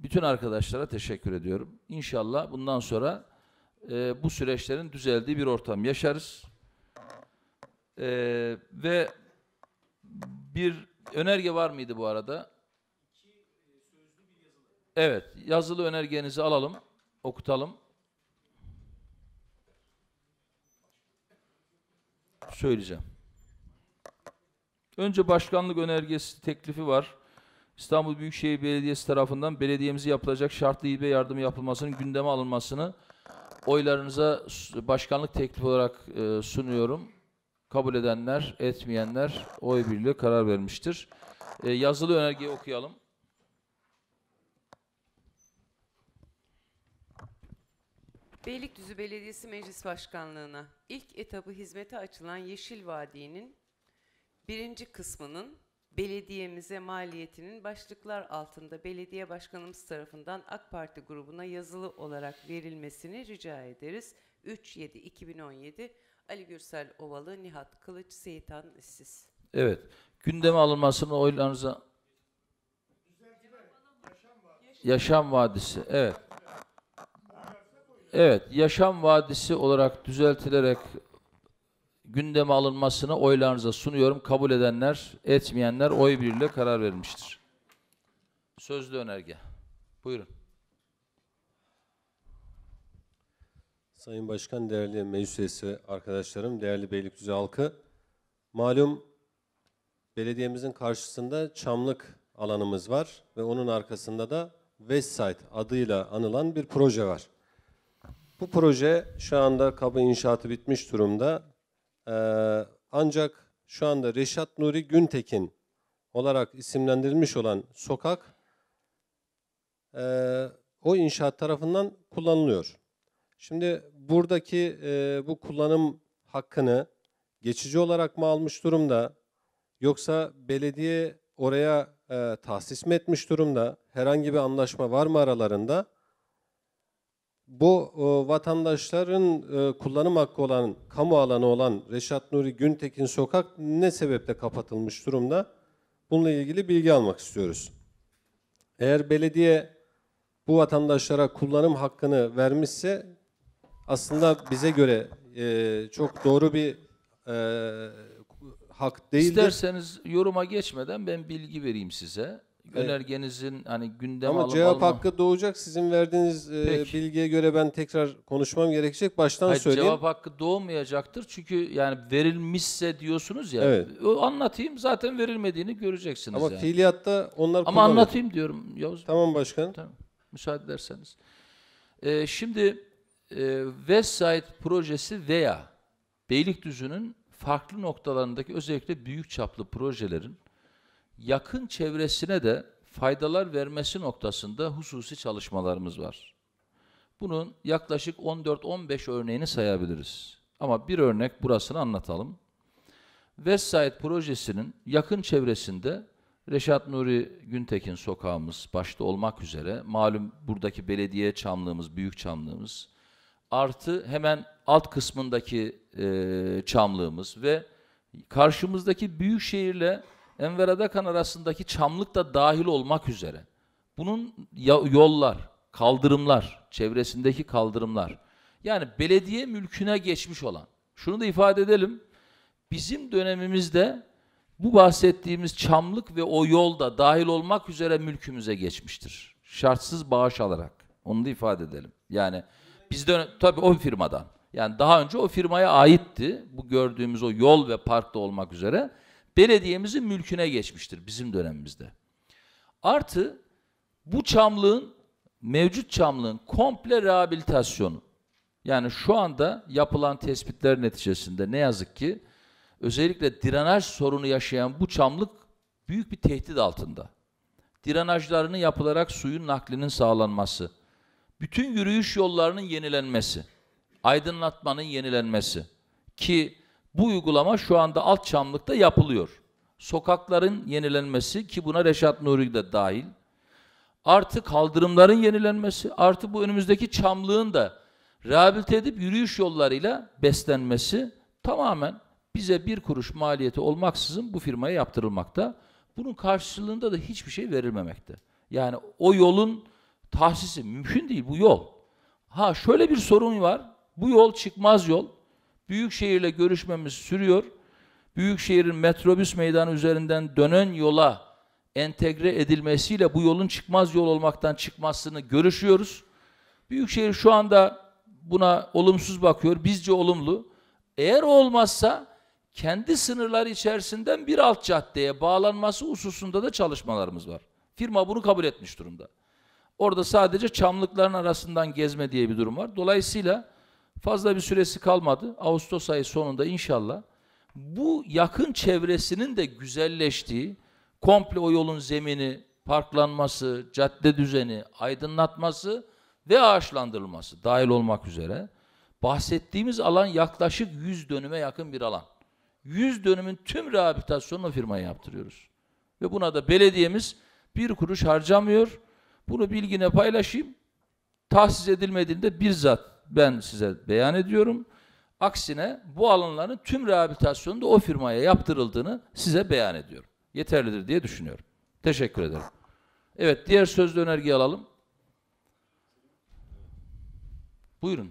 bütün arkadaşlara teşekkür ediyorum. İnşallah bundan sonra e, bu süreçlerin düzeldiği bir ortam yaşarız. E, ve bir önerge var mıydı bu arada? Evet, yazılı önergenizi alalım, okutalım. Söyleyeceğim. Önce başkanlık önergesi teklifi var. İstanbul Büyükşehir Belediyesi tarafından belediyemize yapılacak şartlı hibe yardımı yapılmasının gündeme alınmasını oylarınıza başkanlık teklifi olarak e, sunuyorum. Kabul edenler, etmeyenler oy birliğiyle karar vermiştir. E, yazılı önergeyi okuyalım. Beylikdüzü Belediyesi Meclis Başkanlığı'na ilk etabı hizmete açılan Yeşil Vadi'nin birinci kısmının belediyemize maliyetinin başlıklar altında belediye başkanımız tarafından AK Parti grubuna yazılı olarak verilmesini rica ederiz. 3-7-2017 Ali Gürsel Ovalı, Nihat Kılıç, Seyitan İşsiz. Evet. Gündeme alınmasını oylarınıza Yaşam Vadisi. Evet. Evet, Yaşam Vadisi olarak düzeltilerek gündeme alınmasını oylarınıza sunuyorum. Kabul edenler, etmeyenler oy birliğiyle karar vermiştir. Sözlü önerge. Buyurun. Sayın Başkan, değerli meclis üyesi arkadaşlarım, değerli Beylikdüzü halkı. Malum belediyemizin karşısında Çamlık alanımız var ve onun arkasında da Westside adıyla anılan bir proje var. Bu proje şu anda kabı inşaatı bitmiş durumda. Ee, ancak şu anda Reşat Nuri Güntekin olarak isimlendirilmiş olan sokak eee, o inşaat tarafından kullanılıyor. Şimdi buradaki eee, bu kullanım hakkını geçici olarak mı almış durumda yoksa belediye oraya eee, tahsis mi etmiş durumda? Herhangi bir anlaşma var mı aralarında? Bu e, vatandaşların e, kullanım hakkı olan kamu alanı olan Reşat Nuri Güntekin Sokak ne sebeple kapatılmış durumda? Bununla ilgili bilgi almak istiyoruz. Eğer belediye bu vatandaşlara kullanım hakkını vermişse aslında bize göre e, çok doğru bir e, hak değildir. İsterseniz yoruma geçmeden ben bilgi vereyim size. Evet. Önergenizin hani gündem Ama alım cevap alma- hakkı doğacak. Sizin verdiğiniz e, Peki. bilgiye göre ben tekrar konuşmam gerekecek. Baştan Hayır, söyleyeyim. cevap hakkı doğmayacaktır. Çünkü yani verilmişse diyorsunuz ya. Evet. O anlatayım zaten verilmediğini göreceksiniz Ama yani. fiiliyatta onlar Ama kullanıyor. anlatayım diyorum Yavuz. Tamam başkanım. Tamam. Müsaade ederseniz. Ee, şimdi e, Westside projesi veya Beylikdüzü'nün farklı noktalarındaki özellikle büyük çaplı projelerin yakın çevresine de faydalar vermesi noktasında hususi çalışmalarımız var. Bunun yaklaşık 14-15 örneğini sayabiliriz. Ama bir örnek burasını anlatalım. Westside projesinin yakın çevresinde Reşat Nuri Güntekin sokağımız başta olmak üzere malum buradaki belediye çamlığımız, büyük çamlığımız artı hemen alt kısmındaki e, çamlığımız ve karşımızdaki büyük şehirle Enver Adakan arasındaki çamlık da dahil olmak üzere. Bunun yollar, kaldırımlar, çevresindeki kaldırımlar. Yani belediye mülküne geçmiş olan. Şunu da ifade edelim. Bizim dönemimizde bu bahsettiğimiz çamlık ve o yol da dahil olmak üzere mülkümüze geçmiştir. Şartsız bağış alarak. Onu da ifade edelim. Yani bizden tabii o firmadan. Yani daha önce o firmaya aitti. Bu gördüğümüz o yol ve parkta olmak üzere belediyemizin mülküne geçmiştir bizim dönemimizde. Artı bu çamlığın mevcut çamlığın komple rehabilitasyonu. Yani şu anda yapılan tespitler neticesinde ne yazık ki özellikle drenaj sorunu yaşayan bu çamlık büyük bir tehdit altında. Drenajlarının yapılarak suyun naklinin sağlanması, bütün yürüyüş yollarının yenilenmesi, aydınlatmanın yenilenmesi ki bu uygulama şu anda alt çamlıkta yapılıyor. Sokakların yenilenmesi ki buna Reşat Nuri de dahil. Artı kaldırımların yenilenmesi, artı bu önümüzdeki çamlığın da rehabilite edip yürüyüş yollarıyla beslenmesi tamamen bize bir kuruş maliyeti olmaksızın bu firmaya yaptırılmakta. Bunun karşılığında da hiçbir şey verilmemekte. Yani o yolun tahsisi mümkün değil bu yol. Ha şöyle bir sorun var. Bu yol çıkmaz yol. Büyükşehir'le görüşmemiz sürüyor. Büyükşehir'in metrobüs meydanı üzerinden dönen yola entegre edilmesiyle bu yolun çıkmaz yol olmaktan çıkmasını görüşüyoruz. Büyükşehir şu anda buna olumsuz bakıyor. Bizce olumlu. Eğer olmazsa kendi sınırları içerisinden bir alt caddeye bağlanması hususunda da çalışmalarımız var. Firma bunu kabul etmiş durumda. Orada sadece çamlıkların arasından gezme diye bir durum var. Dolayısıyla fazla bir süresi kalmadı. Ağustos ayı sonunda inşallah bu yakın çevresinin de güzelleştiği, komple o yolun zemini, parklanması, cadde düzeni, aydınlatması ve ağaçlandırılması dahil olmak üzere bahsettiğimiz alan yaklaşık 100 dönüme yakın bir alan. 100 dönümün tüm rehabilitasyonunu firmaya yaptırıyoruz. Ve buna da belediyemiz bir kuruş harcamıyor. Bunu bilgine paylaşayım. Tahsis edilmediğinde bizzat ben size beyan ediyorum. Aksine bu alanların tüm rehabilitasyonu da o firmaya yaptırıldığını size beyan ediyorum. Yeterlidir diye düşünüyorum. Teşekkür ederim. Evet, diğer sözlü önergeyi alalım. Buyurun.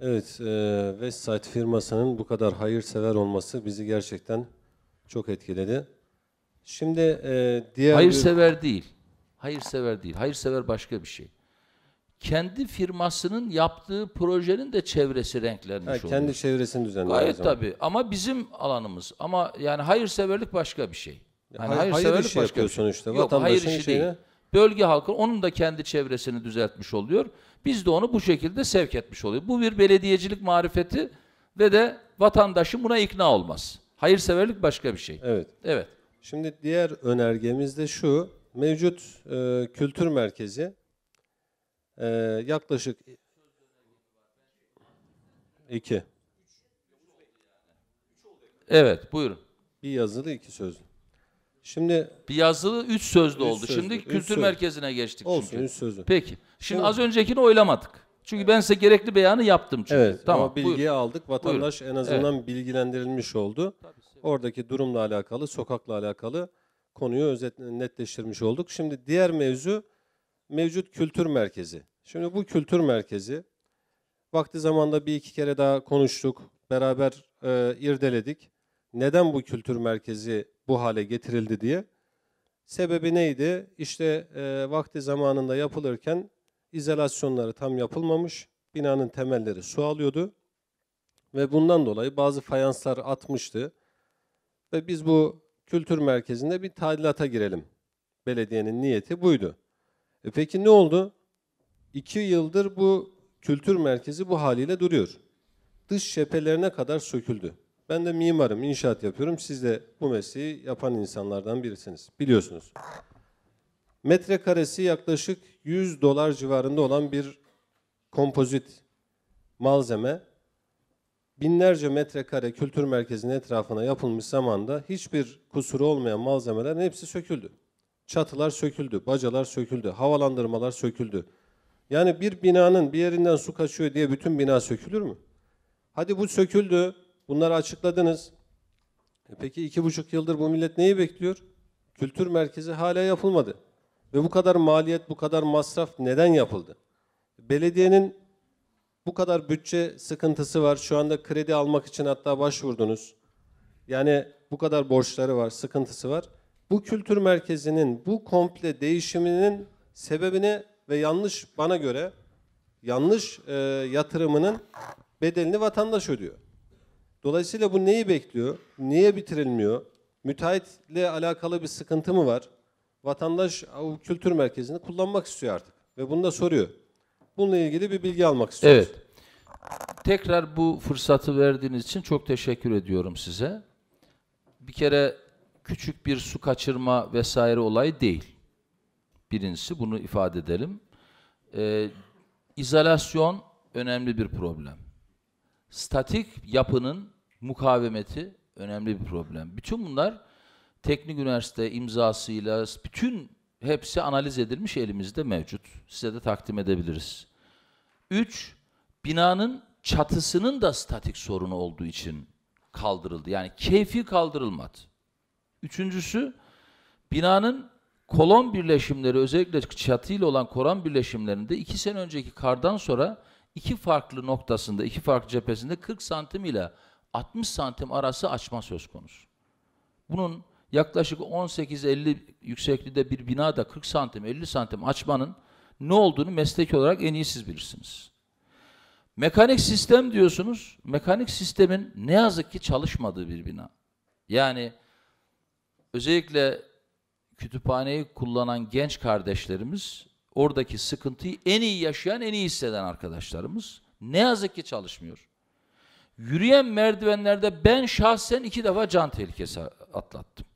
Evet, e, Westside firmasının bu kadar hayırsever olması bizi gerçekten çok etkiledi. Şimdi e, diğer bir- Hayırsever değil. Hayırsever değil. Hayırsever başka bir şey. Kendi firmasının yaptığı projenin de çevresi renklenmiş ha, oluyor. kendi çevresini düzenliyor. Gayet tabii. Ama bizim alanımız. Ama yani hayırseverlik başka bir şey. Yani hay- hayır hayırseverlik işi başka bir şey. sonuçta. Yok, hayır işi değil. şeyine- Bölge halkı onun da kendi çevresini düzeltmiş oluyor. Biz de onu bu şekilde sevk etmiş oluyor. Bu bir belediyecilik marifeti ve de vatandaşın buna ikna olmaz. Hayırseverlik başka bir şey. Evet. Evet. Şimdi diğer önergemiz de şu. Mevcut e, kültür merkezi e, yaklaşık iki. Evet, buyurun. Bir yazılı iki sözlü. Şimdi Bir yazılı üç sözlü Üç oldu. sözlü, Şimdi üç kültür sözlü. merkezine geçtik olsun çünkü. üç sözlü. Peki. Şimdi Şimdi- az öncekini oylamadık. Çünkü ben size gerekli beyanı yaptım çünkü. Evet tamam. ama bilgiyi buyurun. aldık. Vatandaş en azından bilgilendirilmiş oldu. Oradaki durumla alakalı, sokakla alakalı konuyu özet netleştirmiş olduk. Şimdi diğer mevzu mevcut kültür merkezi. Şimdi bu kültür merkezi vakti zamanda bir iki kere daha konuştuk. Beraber e, irdeledik. Neden bu kültür merkezi bu hale getirildi diye. Sebebi neydi? İşte e, vakti zamanında yapılırken izolasyonları tam yapılmamış. Binanın temelleri su alıyordu. Ve bundan dolayı bazı fayanslar atmıştı. Ve biz bu kültür merkezinde bir tadilata girelim. Belediyenin niyeti buydu. E peki ne oldu? İki yıldır bu kültür merkezi bu haliyle duruyor. Dış cephelerine kadar söküldü. Ben de mimarım, inşaat yapıyorum. Siz de bu mesleği yapan insanlardan birisiniz. Biliyorsunuz. Metrekaresi yaklaşık 100 dolar civarında olan bir kompozit malzeme binlerce metrekare kültür merkezinin etrafına yapılmış zamanda hiçbir kusuru olmayan malzemelerin hepsi söküldü. Çatılar söküldü, bacalar söküldü, havalandırmalar söküldü. Yani bir binanın bir yerinden su kaçıyor diye bütün bina sökülür mü? Hadi bu söküldü, bunları açıkladınız. E peki iki buçuk yıldır bu millet neyi bekliyor? Kültür merkezi hala yapılmadı. Ve bu kadar maliyet, bu kadar masraf neden yapıldı? Belediyenin bu kadar bütçe sıkıntısı var. Şu anda kredi almak için hatta başvurdunuz. Yani bu kadar borçları var, sıkıntısı var. Bu kültür merkezinin bu komple değişiminin sebebini ve yanlış bana göre yanlış e, yatırımının bedelini vatandaş ödüyor. Dolayısıyla bu neyi bekliyor? Niye bitirilmiyor? Müteahhitle alakalı bir sıkıntı mı var? Vatandaş o kültür merkezini kullanmak istiyor artık ve bunu da soruyor. Bununla ilgili bir bilgi almak istiyoruz. Evet. Tekrar bu fırsatı verdiğiniz için çok teşekkür ediyorum size. Bir kere küçük bir su kaçırma vesaire olayı değil. Birincisi bunu ifade edelim. Ee, izolasyon önemli bir problem. Statik yapının mukavemeti önemli bir problem. Bütün bunlar teknik üniversite imzasıyla bütün hepsi analiz edilmiş elimizde mevcut. Size de takdim edebiliriz. Üç, binanın çatısının da statik sorunu olduğu için kaldırıldı. Yani keyfi kaldırılmadı. Üçüncüsü, binanın kolon birleşimleri özellikle çatıyla olan kolon birleşimlerinde iki sene önceki kardan sonra iki farklı noktasında, iki farklı cephesinde 40 santim ile 60 santim arası açma söz konusu. Bunun yaklaşık 18-50 yüksekliğinde bir binada 40 santim, 50 santim açmanın ne olduğunu meslek olarak en iyi siz bilirsiniz. Mekanik sistem diyorsunuz. Mekanik sistemin ne yazık ki çalışmadığı bir bina. Yani özellikle kütüphaneyi kullanan genç kardeşlerimiz oradaki sıkıntıyı en iyi yaşayan, en iyi hisseden arkadaşlarımız ne yazık ki çalışmıyor. Yürüyen merdivenlerde ben şahsen iki defa can tehlikesi atlattım.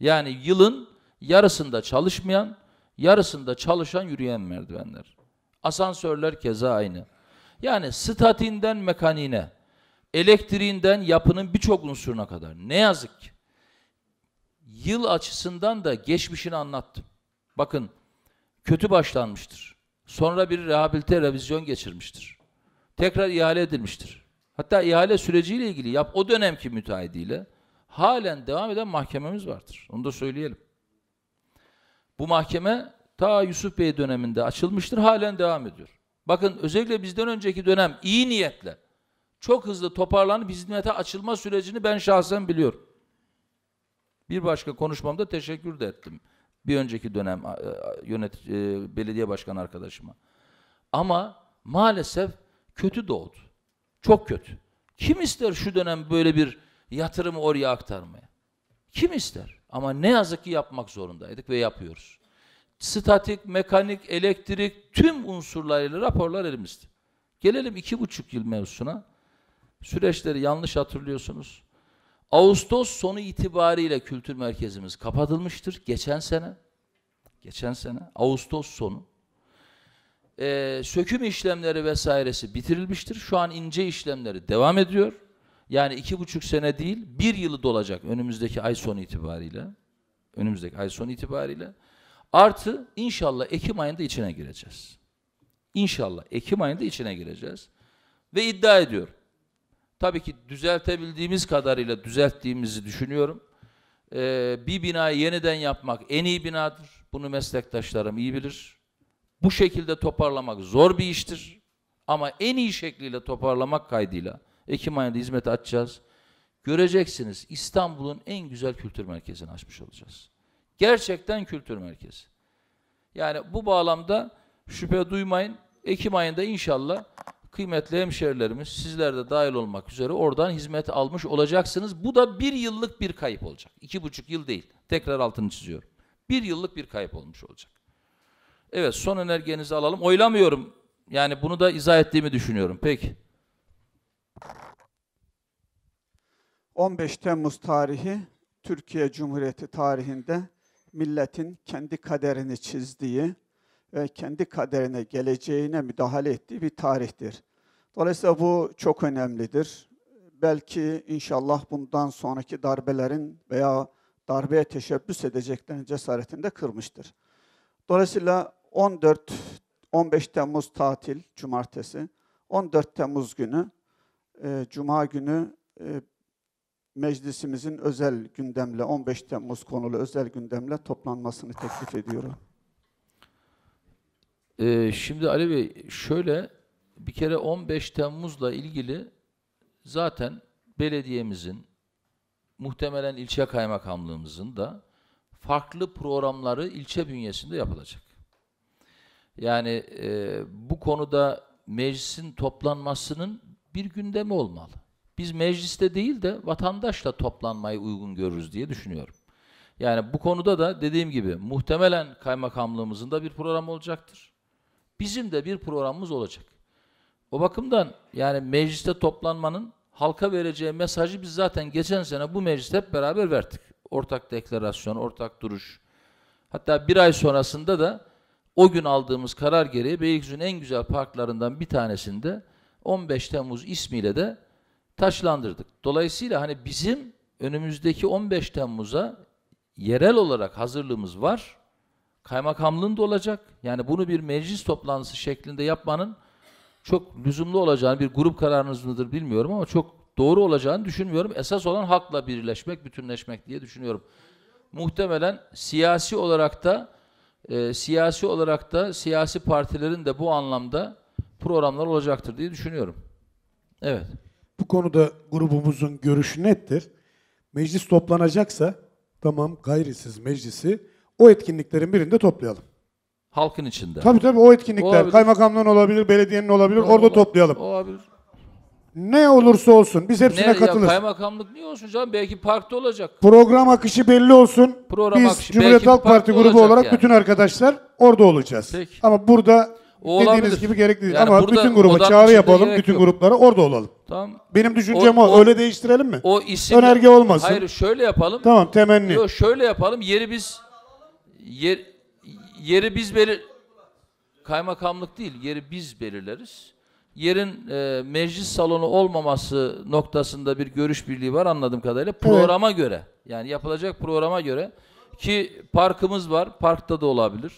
Yani yılın yarısında çalışmayan, yarısında çalışan yürüyen merdivenler. Asansörler keza aynı. Yani statiğinden mekaniğine, elektriğinden yapının birçok unsuruna kadar. Ne yazık ki. Yıl açısından da geçmişini anlattım. Bakın, kötü başlanmıştır. Sonra bir rehabilite revizyon geçirmiştir. Tekrar ihale edilmiştir. Hatta ihale süreciyle ilgili yap o dönemki müteahhidiyle halen devam eden mahkememiz vardır. Onu da söyleyelim. Bu mahkeme ta Yusuf Bey döneminde açılmıştır, halen devam ediyor. Bakın özellikle bizden önceki dönem iyi niyetle çok hızlı toparlanıp hizmete açılma sürecini ben şahsen biliyorum. Bir başka konuşmamda teşekkür de ettim. Bir önceki dönem a- yönet e, belediye başkanı arkadaşıma. Ama maalesef kötü doğdu. Çok kötü. Kim ister şu dönem böyle bir yatırımı oraya aktarmaya? Kim ister? Ama ne yazık ki yapmak zorundaydık ve yapıyoruz. Statik, mekanik, elektrik tüm unsurlarıyla raporlar elimizde. Gelelim iki buçuk yıl mevzusuna. Süreçleri yanlış hatırlıyorsunuz. Ağustos sonu itibariyle kültür merkezimiz kapatılmıştır. Geçen sene. Geçen sene. Ağustos sonu. Ee, söküm işlemleri vesairesi bitirilmiştir. Şu an ince işlemleri devam ediyor. Yani iki buçuk sene değil, bir yılı dolacak önümüzdeki ay sonu itibariyle. Önümüzdeki ay sonu itibariyle. Artı inşallah Ekim ayında içine gireceğiz. İnşallah Ekim ayında içine gireceğiz. Ve iddia ediyorum. Tabii ki düzeltebildiğimiz kadarıyla düzelttiğimizi düşünüyorum. Ee, bir binayı yeniden yapmak en iyi binadır. Bunu meslektaşlarım iyi bilir. Bu şekilde toparlamak zor bir iştir. Ama en iyi şekliyle toparlamak kaydıyla Ekim ayında hizmete açacağız. Göreceksiniz İstanbul'un en güzel kültür merkezini açmış olacağız. Gerçekten kültür merkezi. Yani bu bağlamda şüphe duymayın. Ekim ayında inşallah kıymetli hemşerilerimiz sizler de dahil olmak üzere oradan hizmet almış olacaksınız. Bu da bir yıllık bir kayıp olacak. İki buçuk yıl değil. Tekrar altını çiziyorum. Bir yıllık bir kayıp olmuş olacak. Evet son önergenizi alalım. Oylamıyorum. Yani bunu da izah ettiğimi düşünüyorum. Peki. 15 Temmuz tarihi Türkiye Cumhuriyeti tarihinde milletin kendi kaderini çizdiği ve kendi kaderine, geleceğine müdahale ettiği bir tarihtir. Dolayısıyla bu çok önemlidir. Belki inşallah bundan sonraki darbelerin veya darbeye teşebbüs edeceklerin cesaretini de kırmıştır. Dolayısıyla 14 15 Temmuz tatil cumartesi, 14 Temmuz günü e, cuma günü e, meclisimizin özel gündemle 15 Temmuz konulu özel gündemle toplanmasını teklif ediyorum. Ee, şimdi Ali Bey şöyle bir kere 15 Temmuz'la ilgili zaten belediyemizin muhtemelen ilçe kaymakamlığımızın da farklı programları ilçe bünyesinde yapılacak. Yani e, bu konuda meclisin toplanmasının bir gündemi olmalı. Biz mecliste değil de vatandaşla toplanmayı uygun görürüz diye düşünüyorum. Yani bu konuda da dediğim gibi muhtemelen kaymakamlığımızın da bir program olacaktır. Bizim de bir programımız olacak. O bakımdan yani mecliste toplanmanın halka vereceği mesajı biz zaten geçen sene bu mecliste hep beraber verdik. Ortak deklarasyon, ortak duruş. Hatta bir ay sonrasında da o gün aldığımız karar gereği Beylikdüzü'nün en güzel parklarından bir tanesinde 15 Temmuz ismiyle de taşlandırdık. Dolayısıyla hani bizim önümüzdeki 15 Temmuz'a yerel olarak hazırlığımız var. Kaymakamlığın da olacak. Yani bunu bir meclis toplantısı şeklinde yapmanın çok lüzumlu olacağını, bir grup kararınız mıdır bilmiyorum ama çok doğru olacağını düşünmüyorum. Esas olan halkla birleşmek, bütünleşmek diye düşünüyorum. Muhtemelen siyasi olarak da e, siyasi olarak da siyasi partilerin de bu anlamda programlar olacaktır diye düşünüyorum. Evet. Bu konuda grubumuzun görüşü nettir. Meclis toplanacaksa tamam gayrisiz meclisi o etkinliklerin birinde toplayalım. Halkın içinde. Tabii tabii o etkinlikler Olabilir. kaymakamlığın olabilir, belediyenin olabilir. Ola- orada toplayalım. Olabilir. Ne olursa olsun biz hepsine Ne, ya katılırız. kaymakamlık niye olsun canım? Belki parkta olacak. Program akışı belli olsun. Program biz akışı Cumhuriyet Halk Parti grubu olarak yani. bütün arkadaşlar orada olacağız. Peki. Ama burada O dediğiniz olabilir. gibi gerekli değil. Yani Ama bütün gruba çağrı yapalım. Bütün yok. gruplara orada olalım. Tamam. Benim düşüncem o. o- Öyle değiştirelim mi? O isim Önerge olmasın. Hayır şöyle yapalım. Tamam temenni. Yok şöyle yapalım. Yeri biz yer, yeri biz belir kaymakamlık değil. Yeri biz belirleriz. Yerin e, meclis salonu olmaması noktasında bir görüş birliği var anladığım kadarıyla. Programa göre. Yani yapılacak programa göre ki parkımız var. Parkta da olabilir.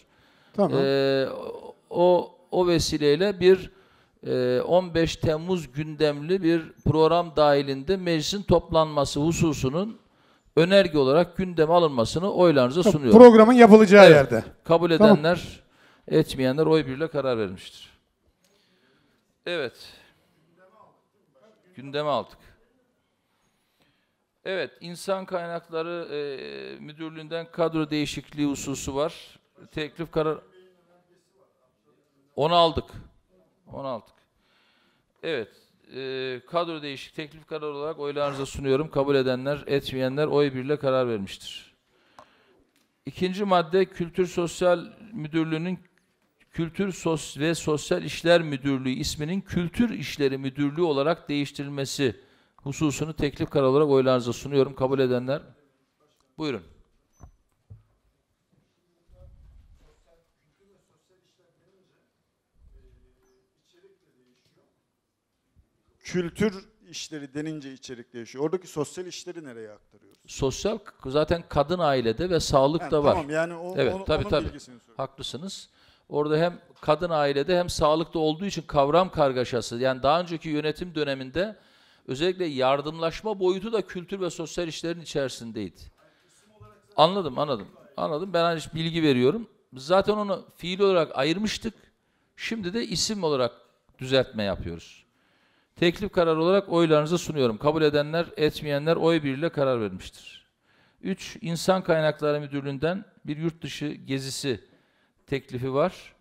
Tamam. Ee, o o vesileyle bir e, 15 Temmuz gündemli bir program dahilinde meclisin toplanması hususunun önerge olarak gündeme alınmasını oylarınıza sunuyorum. Programın yapılacağı Evet. yerde. Kabul Tamam. edenler, etmeyenler oy birliğiyle karar vermiştir. Evet. Gündeme aldık. Evet, insan kaynakları e, müdürlüğünden kadro değişikliği hususu var. Teklif karar... Onu aldık. Onu aldık. Evet, e, kadro değişik teklif kararı olarak oylarınıza sunuyorum. Kabul edenler, etmeyenler oy birle karar vermiştir. İkinci madde Kültür Sosyal Müdürlüğü'nün Kültür Sos ve Sosyal İşler Müdürlüğü isminin Kültür İşleri Müdürlüğü olarak değiştirilmesi hususunu teklif kararı olarak oylarınıza sunuyorum. Kabul edenler. Buyurun. Kültür işleri denince içerik değişiyor. Oradaki sosyal işleri nereye aktarıyoruz? Sosyal zaten kadın ailede ve sağlıkta Yani var. Tamam yani o, Evet, onu- tabii, onun tabii. bilgisini soruyorum. Haklısınız. Orada hem kadın ailede hem sağlıkta olduğu için kavram kargaşası. Yani daha önceki yönetim döneminde özellikle yardımlaşma boyutu da kültür ve sosyal işlerin içerisindeydi. Anladım, anladım. Anladım. Ben hani bilgi veriyorum. Zaten onu fiil olarak ayırmıştık. Şimdi de isim olarak düzeltme yapıyoruz. Teklif kararı olarak oylarınıza sunuyorum. Kabul edenler, etmeyenler oy birliğiyle karar vermiştir. 3. İnsan Kaynakları Müdürlüğü'nden bir yurt dışı gezisi teklifi var.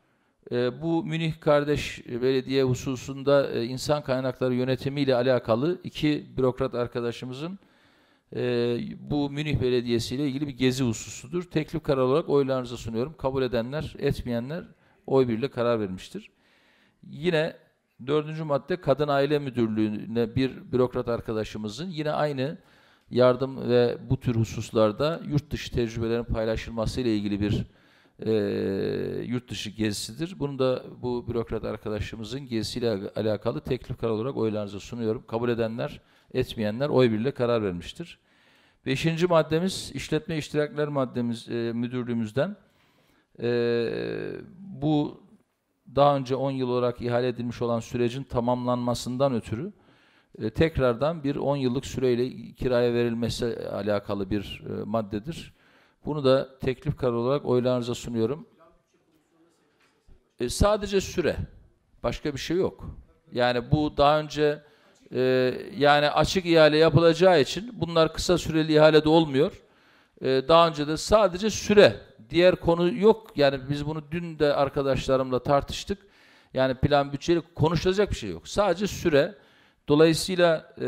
Ee, bu Münih Kardeş Belediye hususunda e, insan kaynakları yönetimiyle alakalı iki bürokrat arkadaşımızın e, bu Münih Belediyesi ile ilgili bir gezi hususudur. Teklif kararı olarak oylarınıza sunuyorum. Kabul edenler, etmeyenler oy birliğiyle karar vermiştir. Yine dördüncü madde Kadın Aile Müdürlüğü'ne bir bürokrat arkadaşımızın yine aynı yardım ve bu tür hususlarda yurt dışı tecrübelerin paylaşılması ile ilgili bir e, yurt dışı gezisidir. Bunu da bu bürokrat arkadaşımızın gezisiyle alakalı teklif karar olarak oylarınıza sunuyorum. Kabul edenler, etmeyenler oy birliğiyle karar vermiştir. Beşinci maddemiz işletme iştirakler maddemiz e, müdürlüğümüzden. E, bu daha önce 10 yıl olarak ihale edilmiş olan sürecin tamamlanmasından ötürü e, tekrardan bir 10 yıllık süreyle kiraya verilmesi alakalı bir e, maddedir. Bunu da teklif kararı olarak oylarınıza sunuyorum. E, sadece süre. Başka bir şey yok. Yani bu daha önce e, yani açık ihale yapılacağı için bunlar kısa süreli ihalede olmuyor. E, daha önce de sadece süre. Diğer konu yok. Yani biz bunu dün de arkadaşlarımla tartıştık. Yani plan bütçeli konuşulacak bir şey yok. Sadece süre. Dolayısıyla e,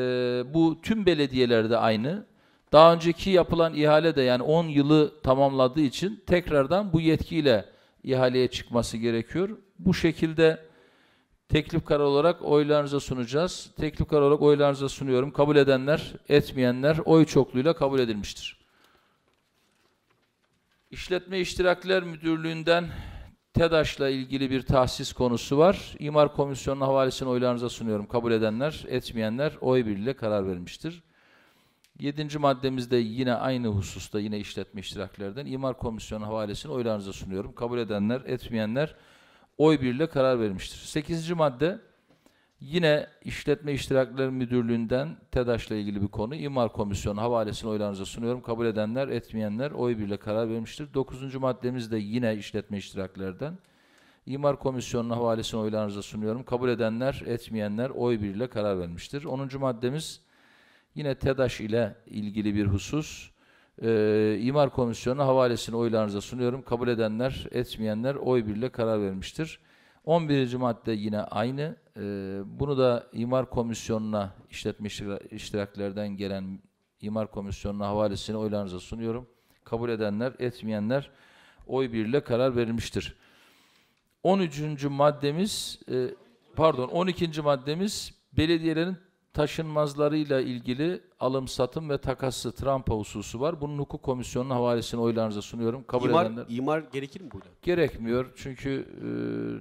bu tüm belediyelerde aynı. Daha önceki yapılan ihale de yani 10 yılı tamamladığı için tekrardan bu yetkiyle ihaleye çıkması gerekiyor. Bu şekilde teklif kararı olarak oylarınıza sunacağız. Teklif kararı olarak oylarınıza sunuyorum. Kabul edenler, etmeyenler oy çokluğuyla kabul edilmiştir. İşletme İştirakler Müdürlüğü'nden TEDAŞ'la ilgili bir tahsis konusu var. İmar Komisyonu'nun havalesini oylarınıza sunuyorum. Kabul edenler, etmeyenler oy birliğiyle karar vermiştir. Yedinci maddemizde yine aynı hususta yine işletme iştiraklerden İmar Komisyonu havalesini oylarınıza sunuyorum. Kabul edenler, etmeyenler oy birliğiyle karar vermiştir. Sekizinci madde yine işletme iştirakler müdürlüğünden TEDAŞ'la ilgili bir konu. İmar Komisyonu havalesini oylarınıza sunuyorum. Kabul edenler, etmeyenler oy birliğiyle karar vermiştir. Dokuzuncu maddemiz de yine işletme iştiraklerden. İmar Komisyonu'nun havalesini oylarınıza sunuyorum. Kabul edenler, etmeyenler oy birliğiyle karar vermiştir. Onuncu maddemiz Yine TEDAŞ ile ilgili bir husus. Ee, İmar Komisyonu havalesini oylarınıza sunuyorum. Kabul edenler, etmeyenler oy birliğiyle karar vermiştir. 11. madde yine aynı. Ee, bunu da İmar Komisyonu'na işletme iştiraklerden gelen İmar Komisyonu'na havalesini oylarınıza sunuyorum. Kabul edenler, etmeyenler oy birliğiyle karar verilmiştir. 13. maddemiz, e, pardon 12. maddemiz belediyelerin taşınmazlarıyla ilgili alım satım ve takası trampa hususu var. Bunun hukuk komisyonunun havalesini oylarınıza sunuyorum. Kabul İmar, edenler imar gerekir mi burada? gerekmiyor. Çünkü e,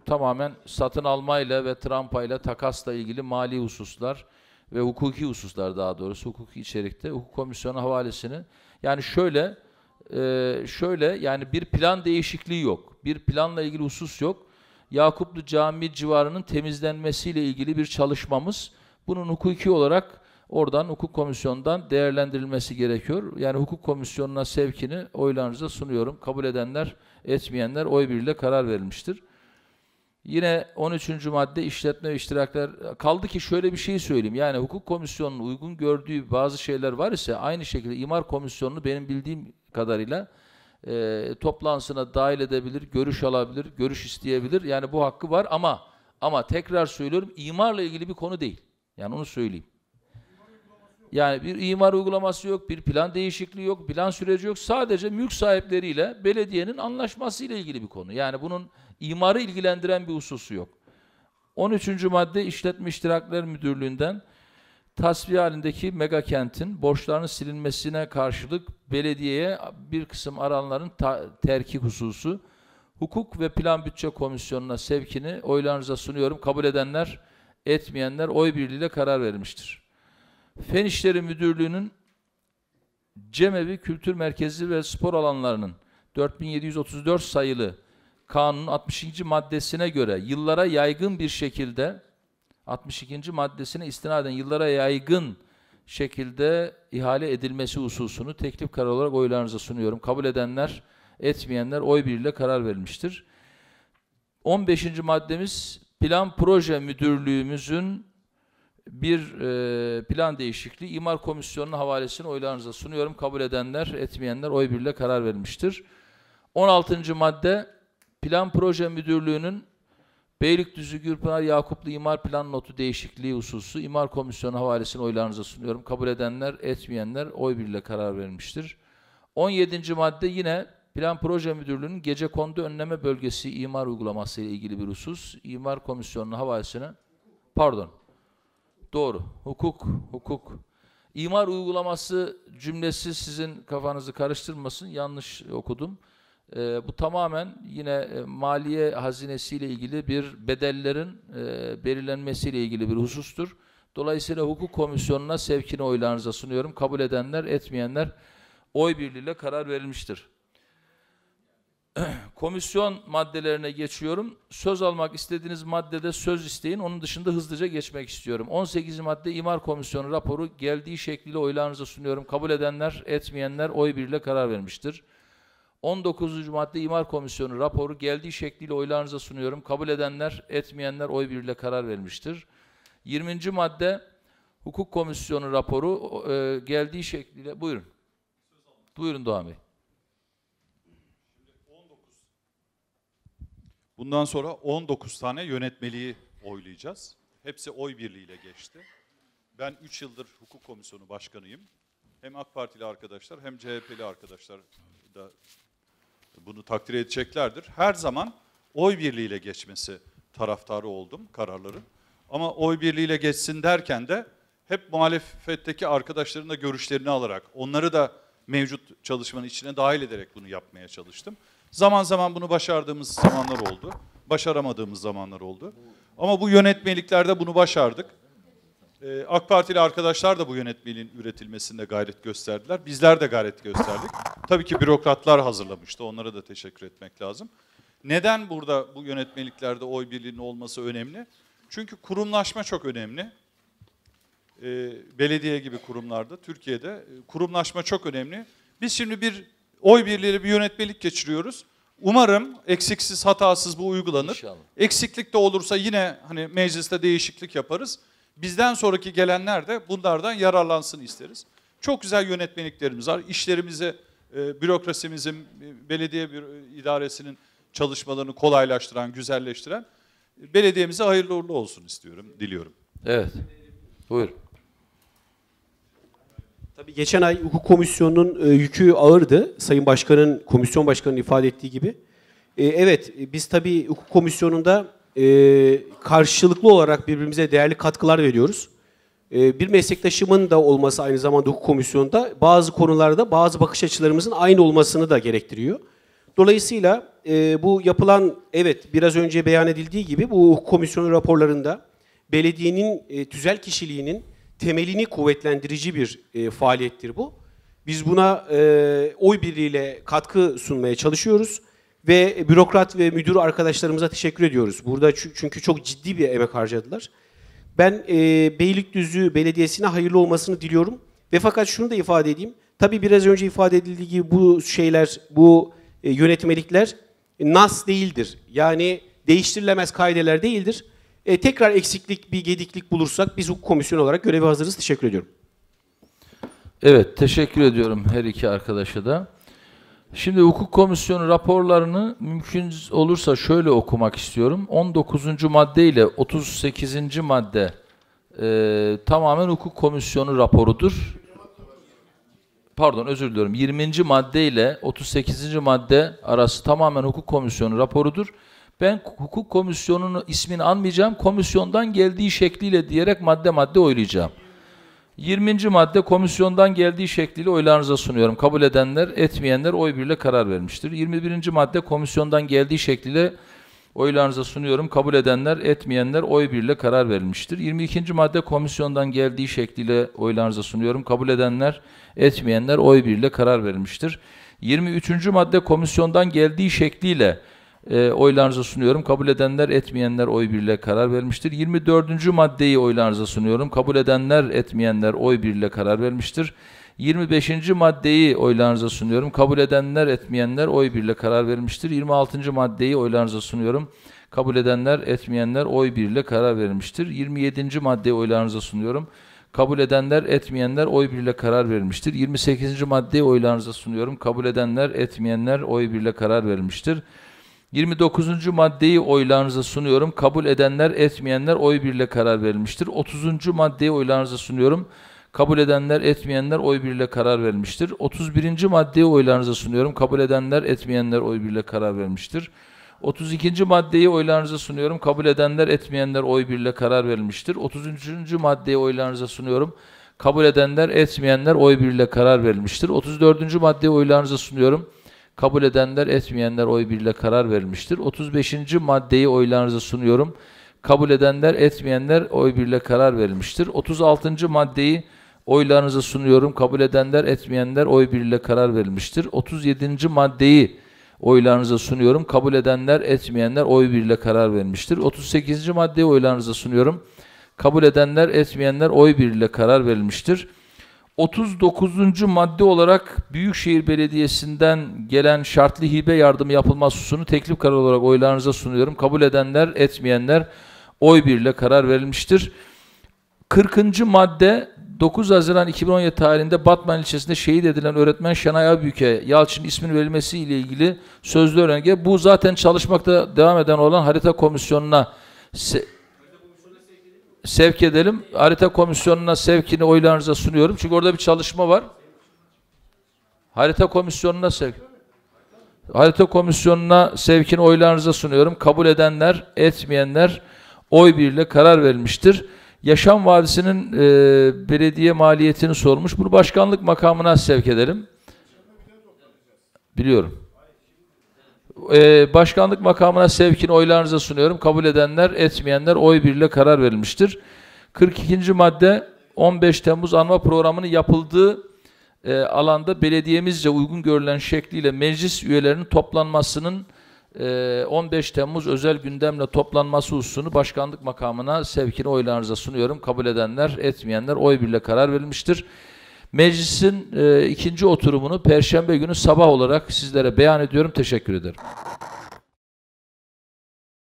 tamamen satın almayla ve trampayla takasla ilgili mali hususlar ve hukuki hususlar daha doğrusu hukuki içerikte hukuk komisyonu havalesini yani şöyle e, şöyle yani bir plan değişikliği yok. Bir planla ilgili husus yok. Yakuplu Camii civarının temizlenmesiyle ilgili bir çalışmamız bunun hukuki olarak oradan hukuk komisyonundan değerlendirilmesi gerekiyor. Yani hukuk komisyonuna sevkini oylarınıza sunuyorum. Kabul edenler, etmeyenler oy birliğiyle karar verilmiştir. Yine 13. madde işletme ve iştirakler. Kaldı ki şöyle bir şey söyleyeyim. Yani hukuk komisyonunun uygun gördüğü bazı şeyler var ise aynı şekilde imar komisyonunu benim bildiğim kadarıyla e, toplantısına dahil edebilir, görüş alabilir, görüş isteyebilir. Yani bu hakkı var ama ama tekrar söylüyorum imarla ilgili bir konu değil. Yani onu söyleyeyim. Yani bir imar uygulaması yok, bir plan değişikliği yok, plan süreci yok. Sadece mülk sahipleriyle belediyenin anlaşması ile ilgili bir konu. Yani bunun imarı ilgilendiren bir hususu yok. 13. madde işletme iştirakler müdürlüğünden tasfiye halindeki mega kentin borçlarının silinmesine karşılık belediyeye bir kısım aranların terki hususu hukuk ve plan bütçe komisyonuna sevkini oylarınıza sunuyorum. Kabul edenler, etmeyenler oy birliğiyle karar vermiştir. Fen İşleri Müdürlüğü'nün Cemevi Kültür Merkezi ve spor alanlarının 4734 sayılı kanunun 62. maddesine göre yıllara yaygın bir şekilde 62. maddesine istinaden yıllara yaygın şekilde ihale edilmesi hususunu teklif kararı olarak oylarınıza sunuyorum. Kabul edenler, etmeyenler oy birliğiyle karar verilmiştir. 15. maddemiz Plan Proje Müdürlüğümüzün bir e, plan değişikliği imar komisyonunun havalesini oylarınıza sunuyorum. Kabul edenler, etmeyenler oy birliğiyle karar verilmiştir. 16. madde Plan Proje Müdürlüğü'nün Beylikdüzü Gürpınar Yakuplu İmar Plan Notu değişikliği hususu imar komisyonu havalesini oylarınıza sunuyorum. Kabul edenler, etmeyenler oy birliğiyle karar verilmiştir. 17. madde yine Plan Proje Müdürlüğü'nün gece kondu önleme bölgesi imar uygulaması ile ilgili bir husus. İmar komisyonunun havalesine pardon Doğru. Hukuk, hukuk. İmar uygulaması cümlesi sizin kafanızı karıştırmasın. Yanlış okudum. Ee, bu tamamen yine e, maliye hazinesiyle ilgili bir bedellerin e, belirlenmesiyle ilgili bir husustur. Dolayısıyla hukuk komisyonuna sevkini oylarınıza sunuyorum. Kabul edenler, etmeyenler oy birliğiyle karar verilmiştir. [clears throat] Komisyon maddelerine geçiyorum. Söz almak istediğiniz maddede söz isteyin. Onun dışında hızlıca geçmek istiyorum. 18. madde İmar Komisyonu raporu geldiği şekliyle oylarınıza sunuyorum. Kabul edenler, etmeyenler oy birliğiyle karar vermiştir. 19. madde İmar Komisyonu raporu geldiği şekliyle oylarınıza sunuyorum. Kabul edenler, etmeyenler oy birliğiyle karar vermiştir. 20. madde Hukuk Komisyonu raporu e, geldiği şekliyle buyurun. Buyurun Doğan Bey. Bundan sonra 19 tane yönetmeliği oylayacağız. Hepsi oy birliğiyle geçti. Ben 3 yıldır hukuk komisyonu başkanıyım. Hem AK Partili arkadaşlar hem CHP'li arkadaşlar da bunu takdir edeceklerdir. Her zaman oy birliğiyle geçmesi taraftarı oldum kararların. Ama oy birliğiyle geçsin derken de hep muhalefetteki arkadaşların da görüşlerini alarak, onları da mevcut çalışmanın içine dahil ederek bunu yapmaya çalıştım. Zaman zaman bunu başardığımız zamanlar oldu. Başaramadığımız zamanlar oldu. Ama bu yönetmeliklerde bunu başardık. Ee, AK Partili arkadaşlar da bu yönetmeliğin üretilmesinde gayret gösterdiler. Bizler de gayret gösterdik. Tabii ki bürokratlar hazırlamıştı. Onlara da teşekkür etmek lazım. Neden burada bu yönetmeliklerde oy birliğinin olması önemli? Çünkü kurumlaşma çok önemli. Ee, belediye gibi kurumlarda, Türkiye'de e, kurumlaşma çok önemli. Biz şimdi bir oy birliğiyle bir yönetmelik geçiriyoruz. Umarım eksiksiz, hatasız bu uygulanır. İnşallah. Eksiklik de olursa yine hani mecliste değişiklik yaparız. Bizden sonraki gelenler de bunlardan yararlansın isteriz. Çok güzel yönetmeliklerimiz var. İşlerimizi, e, bürokrasimizin, e, belediye büro- idaresinin çalışmalarını kolaylaştıran, güzelleştiren e, belediyemize hayırlı uğurlu olsun istiyorum, diliyorum. Evet. Buyur. Tabii geçen ay hukuk komisyonunun e, yükü ağırdı. Sayın Başkan'ın, komisyon başkanının ifade ettiği gibi. E, evet, e, biz tabii hukuk komisyonunda karşılıklı olarak birbirimize değerli katkılar veriyoruz. Bir meslektaşımın da olması aynı zamanda hukuk komisyonunda bazı konularda bazı bakış açılarımızın aynı olmasını da gerektiriyor. Dolayısıyla bu yapılan, evet biraz önce beyan edildiği gibi bu hukuk komisyonu raporlarında belediyenin tüzel kişiliğinin temelini kuvvetlendirici bir e, faaliyettir bu. Biz buna e, oy birliğiyle katkı sunmaya çalışıyoruz ve bürokrat ve müdür arkadaşlarımıza teşekkür ediyoruz. Burada çü- çünkü çok ciddi bir emek harcadılar. Ben e, Beylikdüzü Belediyesi'ne hayırlı olmasını diliyorum. Ve fakat şunu da ifade edeyim. Tabii biraz önce ifade edildiği gibi bu şeyler, bu e, yönetmelikler e, nas değildir. Yani değiştirilemez kaideler değildir. E, tekrar eksiklik, bir gediklik bulursak biz hukuk komisyonu olarak görevi hazırız. Teşekkür ediyorum. Evet, teşekkür ediyorum her iki arkadaşa da. Şimdi hukuk komisyonu raporlarını mümkün olursa şöyle okumak istiyorum. 19. madde ile 38. madde e, tamamen hukuk komisyonu raporudur. Pardon özür diliyorum. 20. madde ile 38. madde arası tamamen hukuk komisyonu raporudur. Ben hukuk komisyonunun ismini anmayacağım. Komisyondan geldiği şekliyle diyerek madde madde oylayacağım. 20. madde komisyondan geldiği şekliyle oylarınıza sunuyorum. Kabul edenler, etmeyenler oy birle karar vermiştir. 21. madde komisyondan geldiği şekliyle oylarınıza sunuyorum. Kabul edenler, etmeyenler oy birle karar verilmiştir. 22. madde komisyondan geldiği şekliyle oylarınıza sunuyorum. Kabul edenler, etmeyenler oy birle karar verilmiştir. 23. madde komisyondan geldiği şekliyle e, oylarınıza sunuyorum. Kabul edenler, etmeyenler oy birle karar vermiştir. 24. maddeyi oylarınıza sunuyorum. Kabul edenler, etmeyenler oy birle karar vermiştir. 25. maddeyi oylarınıza sunuyorum. Kabul edenler, etmeyenler oy birle karar vermiştir. 26. maddeyi oylarınıza sunuyorum. Kabul edenler, etmeyenler oy birle karar vermiştir. 27. maddeyi oylarınıza sunuyorum. Kabul edenler, etmeyenler oy birle karar vermiştir. 28. maddeyi oylarınıza sunuyorum. Kabul edenler, etmeyenler oy birle karar vermiştir. 29. maddeyi oylarınıza sunuyorum. Kabul edenler, etmeyenler oy birle karar verilmiştir. 30. maddeyi oylarınıza sunuyorum. Kabul edenler, etmeyenler oy birle karar verilmiştir. 31. maddeyi oylarınıza sunuyorum. Kabul edenler, etmeyenler oy birle karar vermiştir. 32. maddeyi oylarınıza sunuyorum. Kabul edenler, etmeyenler oy birle karar verilmiştir. 33. maddeyi oylarınıza sunuyorum. Kabul edenler, etmeyenler oy birle karar verilmiştir. 34. maddeyi oylarınıza sunuyorum. Kabul edenler, etmeyenler oy birle karar verilmiştir. 35. maddeyi oylarınıza sunuyorum. Kabul edenler, etmeyenler oy birle karar verilmiştir. 36. maddeyi oylarınıza sunuyorum. Kabul edenler, etmeyenler oy birle karar verilmiştir. 37. maddeyi oylarınıza sunuyorum. Kabul edenler, etmeyenler oy birle karar verilmiştir. 38. maddeyi oylarınıza sunuyorum. Kabul edenler, etmeyenler oy birle karar verilmiştir. 39. madde olarak Büyükşehir Belediyesi'nden gelen şartlı hibe yardımı yapılması hususunu teklif kararı olarak oylarınıza sunuyorum. Kabul edenler, etmeyenler oy birle karar verilmiştir. 40. madde 9 Haziran 2017 tarihinde Batman ilçesinde şehit edilen öğretmen Şenay Abüke Yalçın isminin verilmesi ile ilgili sözlü önerge. Bu zaten çalışmakta devam eden olan harita komisyonuna sevk edelim. Harita komisyonuna sevkini oylarınıza sunuyorum. Çünkü orada bir çalışma var. Harita komisyonuna sevk. Harita komisyonuna sevkini oylarınıza sunuyorum. Kabul edenler, etmeyenler oy birle karar verilmiştir. Yaşam Vadisi'nin e, belediye maliyetini sormuş. Bunu başkanlık makamına sevk edelim. Biliyorum. E, başkanlık makamına sevkini oylarınıza sunuyorum. Kabul edenler, etmeyenler oy birle karar verilmiştir. 42. madde 15 Temmuz anma programının yapıldığı e, alanda belediyemizce uygun görülen şekliyle meclis üyelerinin toplanmasının e, 15 Temmuz özel gündemle toplanması hususunu başkanlık makamına sevkini oylarınıza sunuyorum. Kabul edenler, etmeyenler oy birle karar verilmiştir. Meclisin e, ikinci oturumunu Perşembe günü sabah olarak sizlere beyan ediyorum. Teşekkür ederim.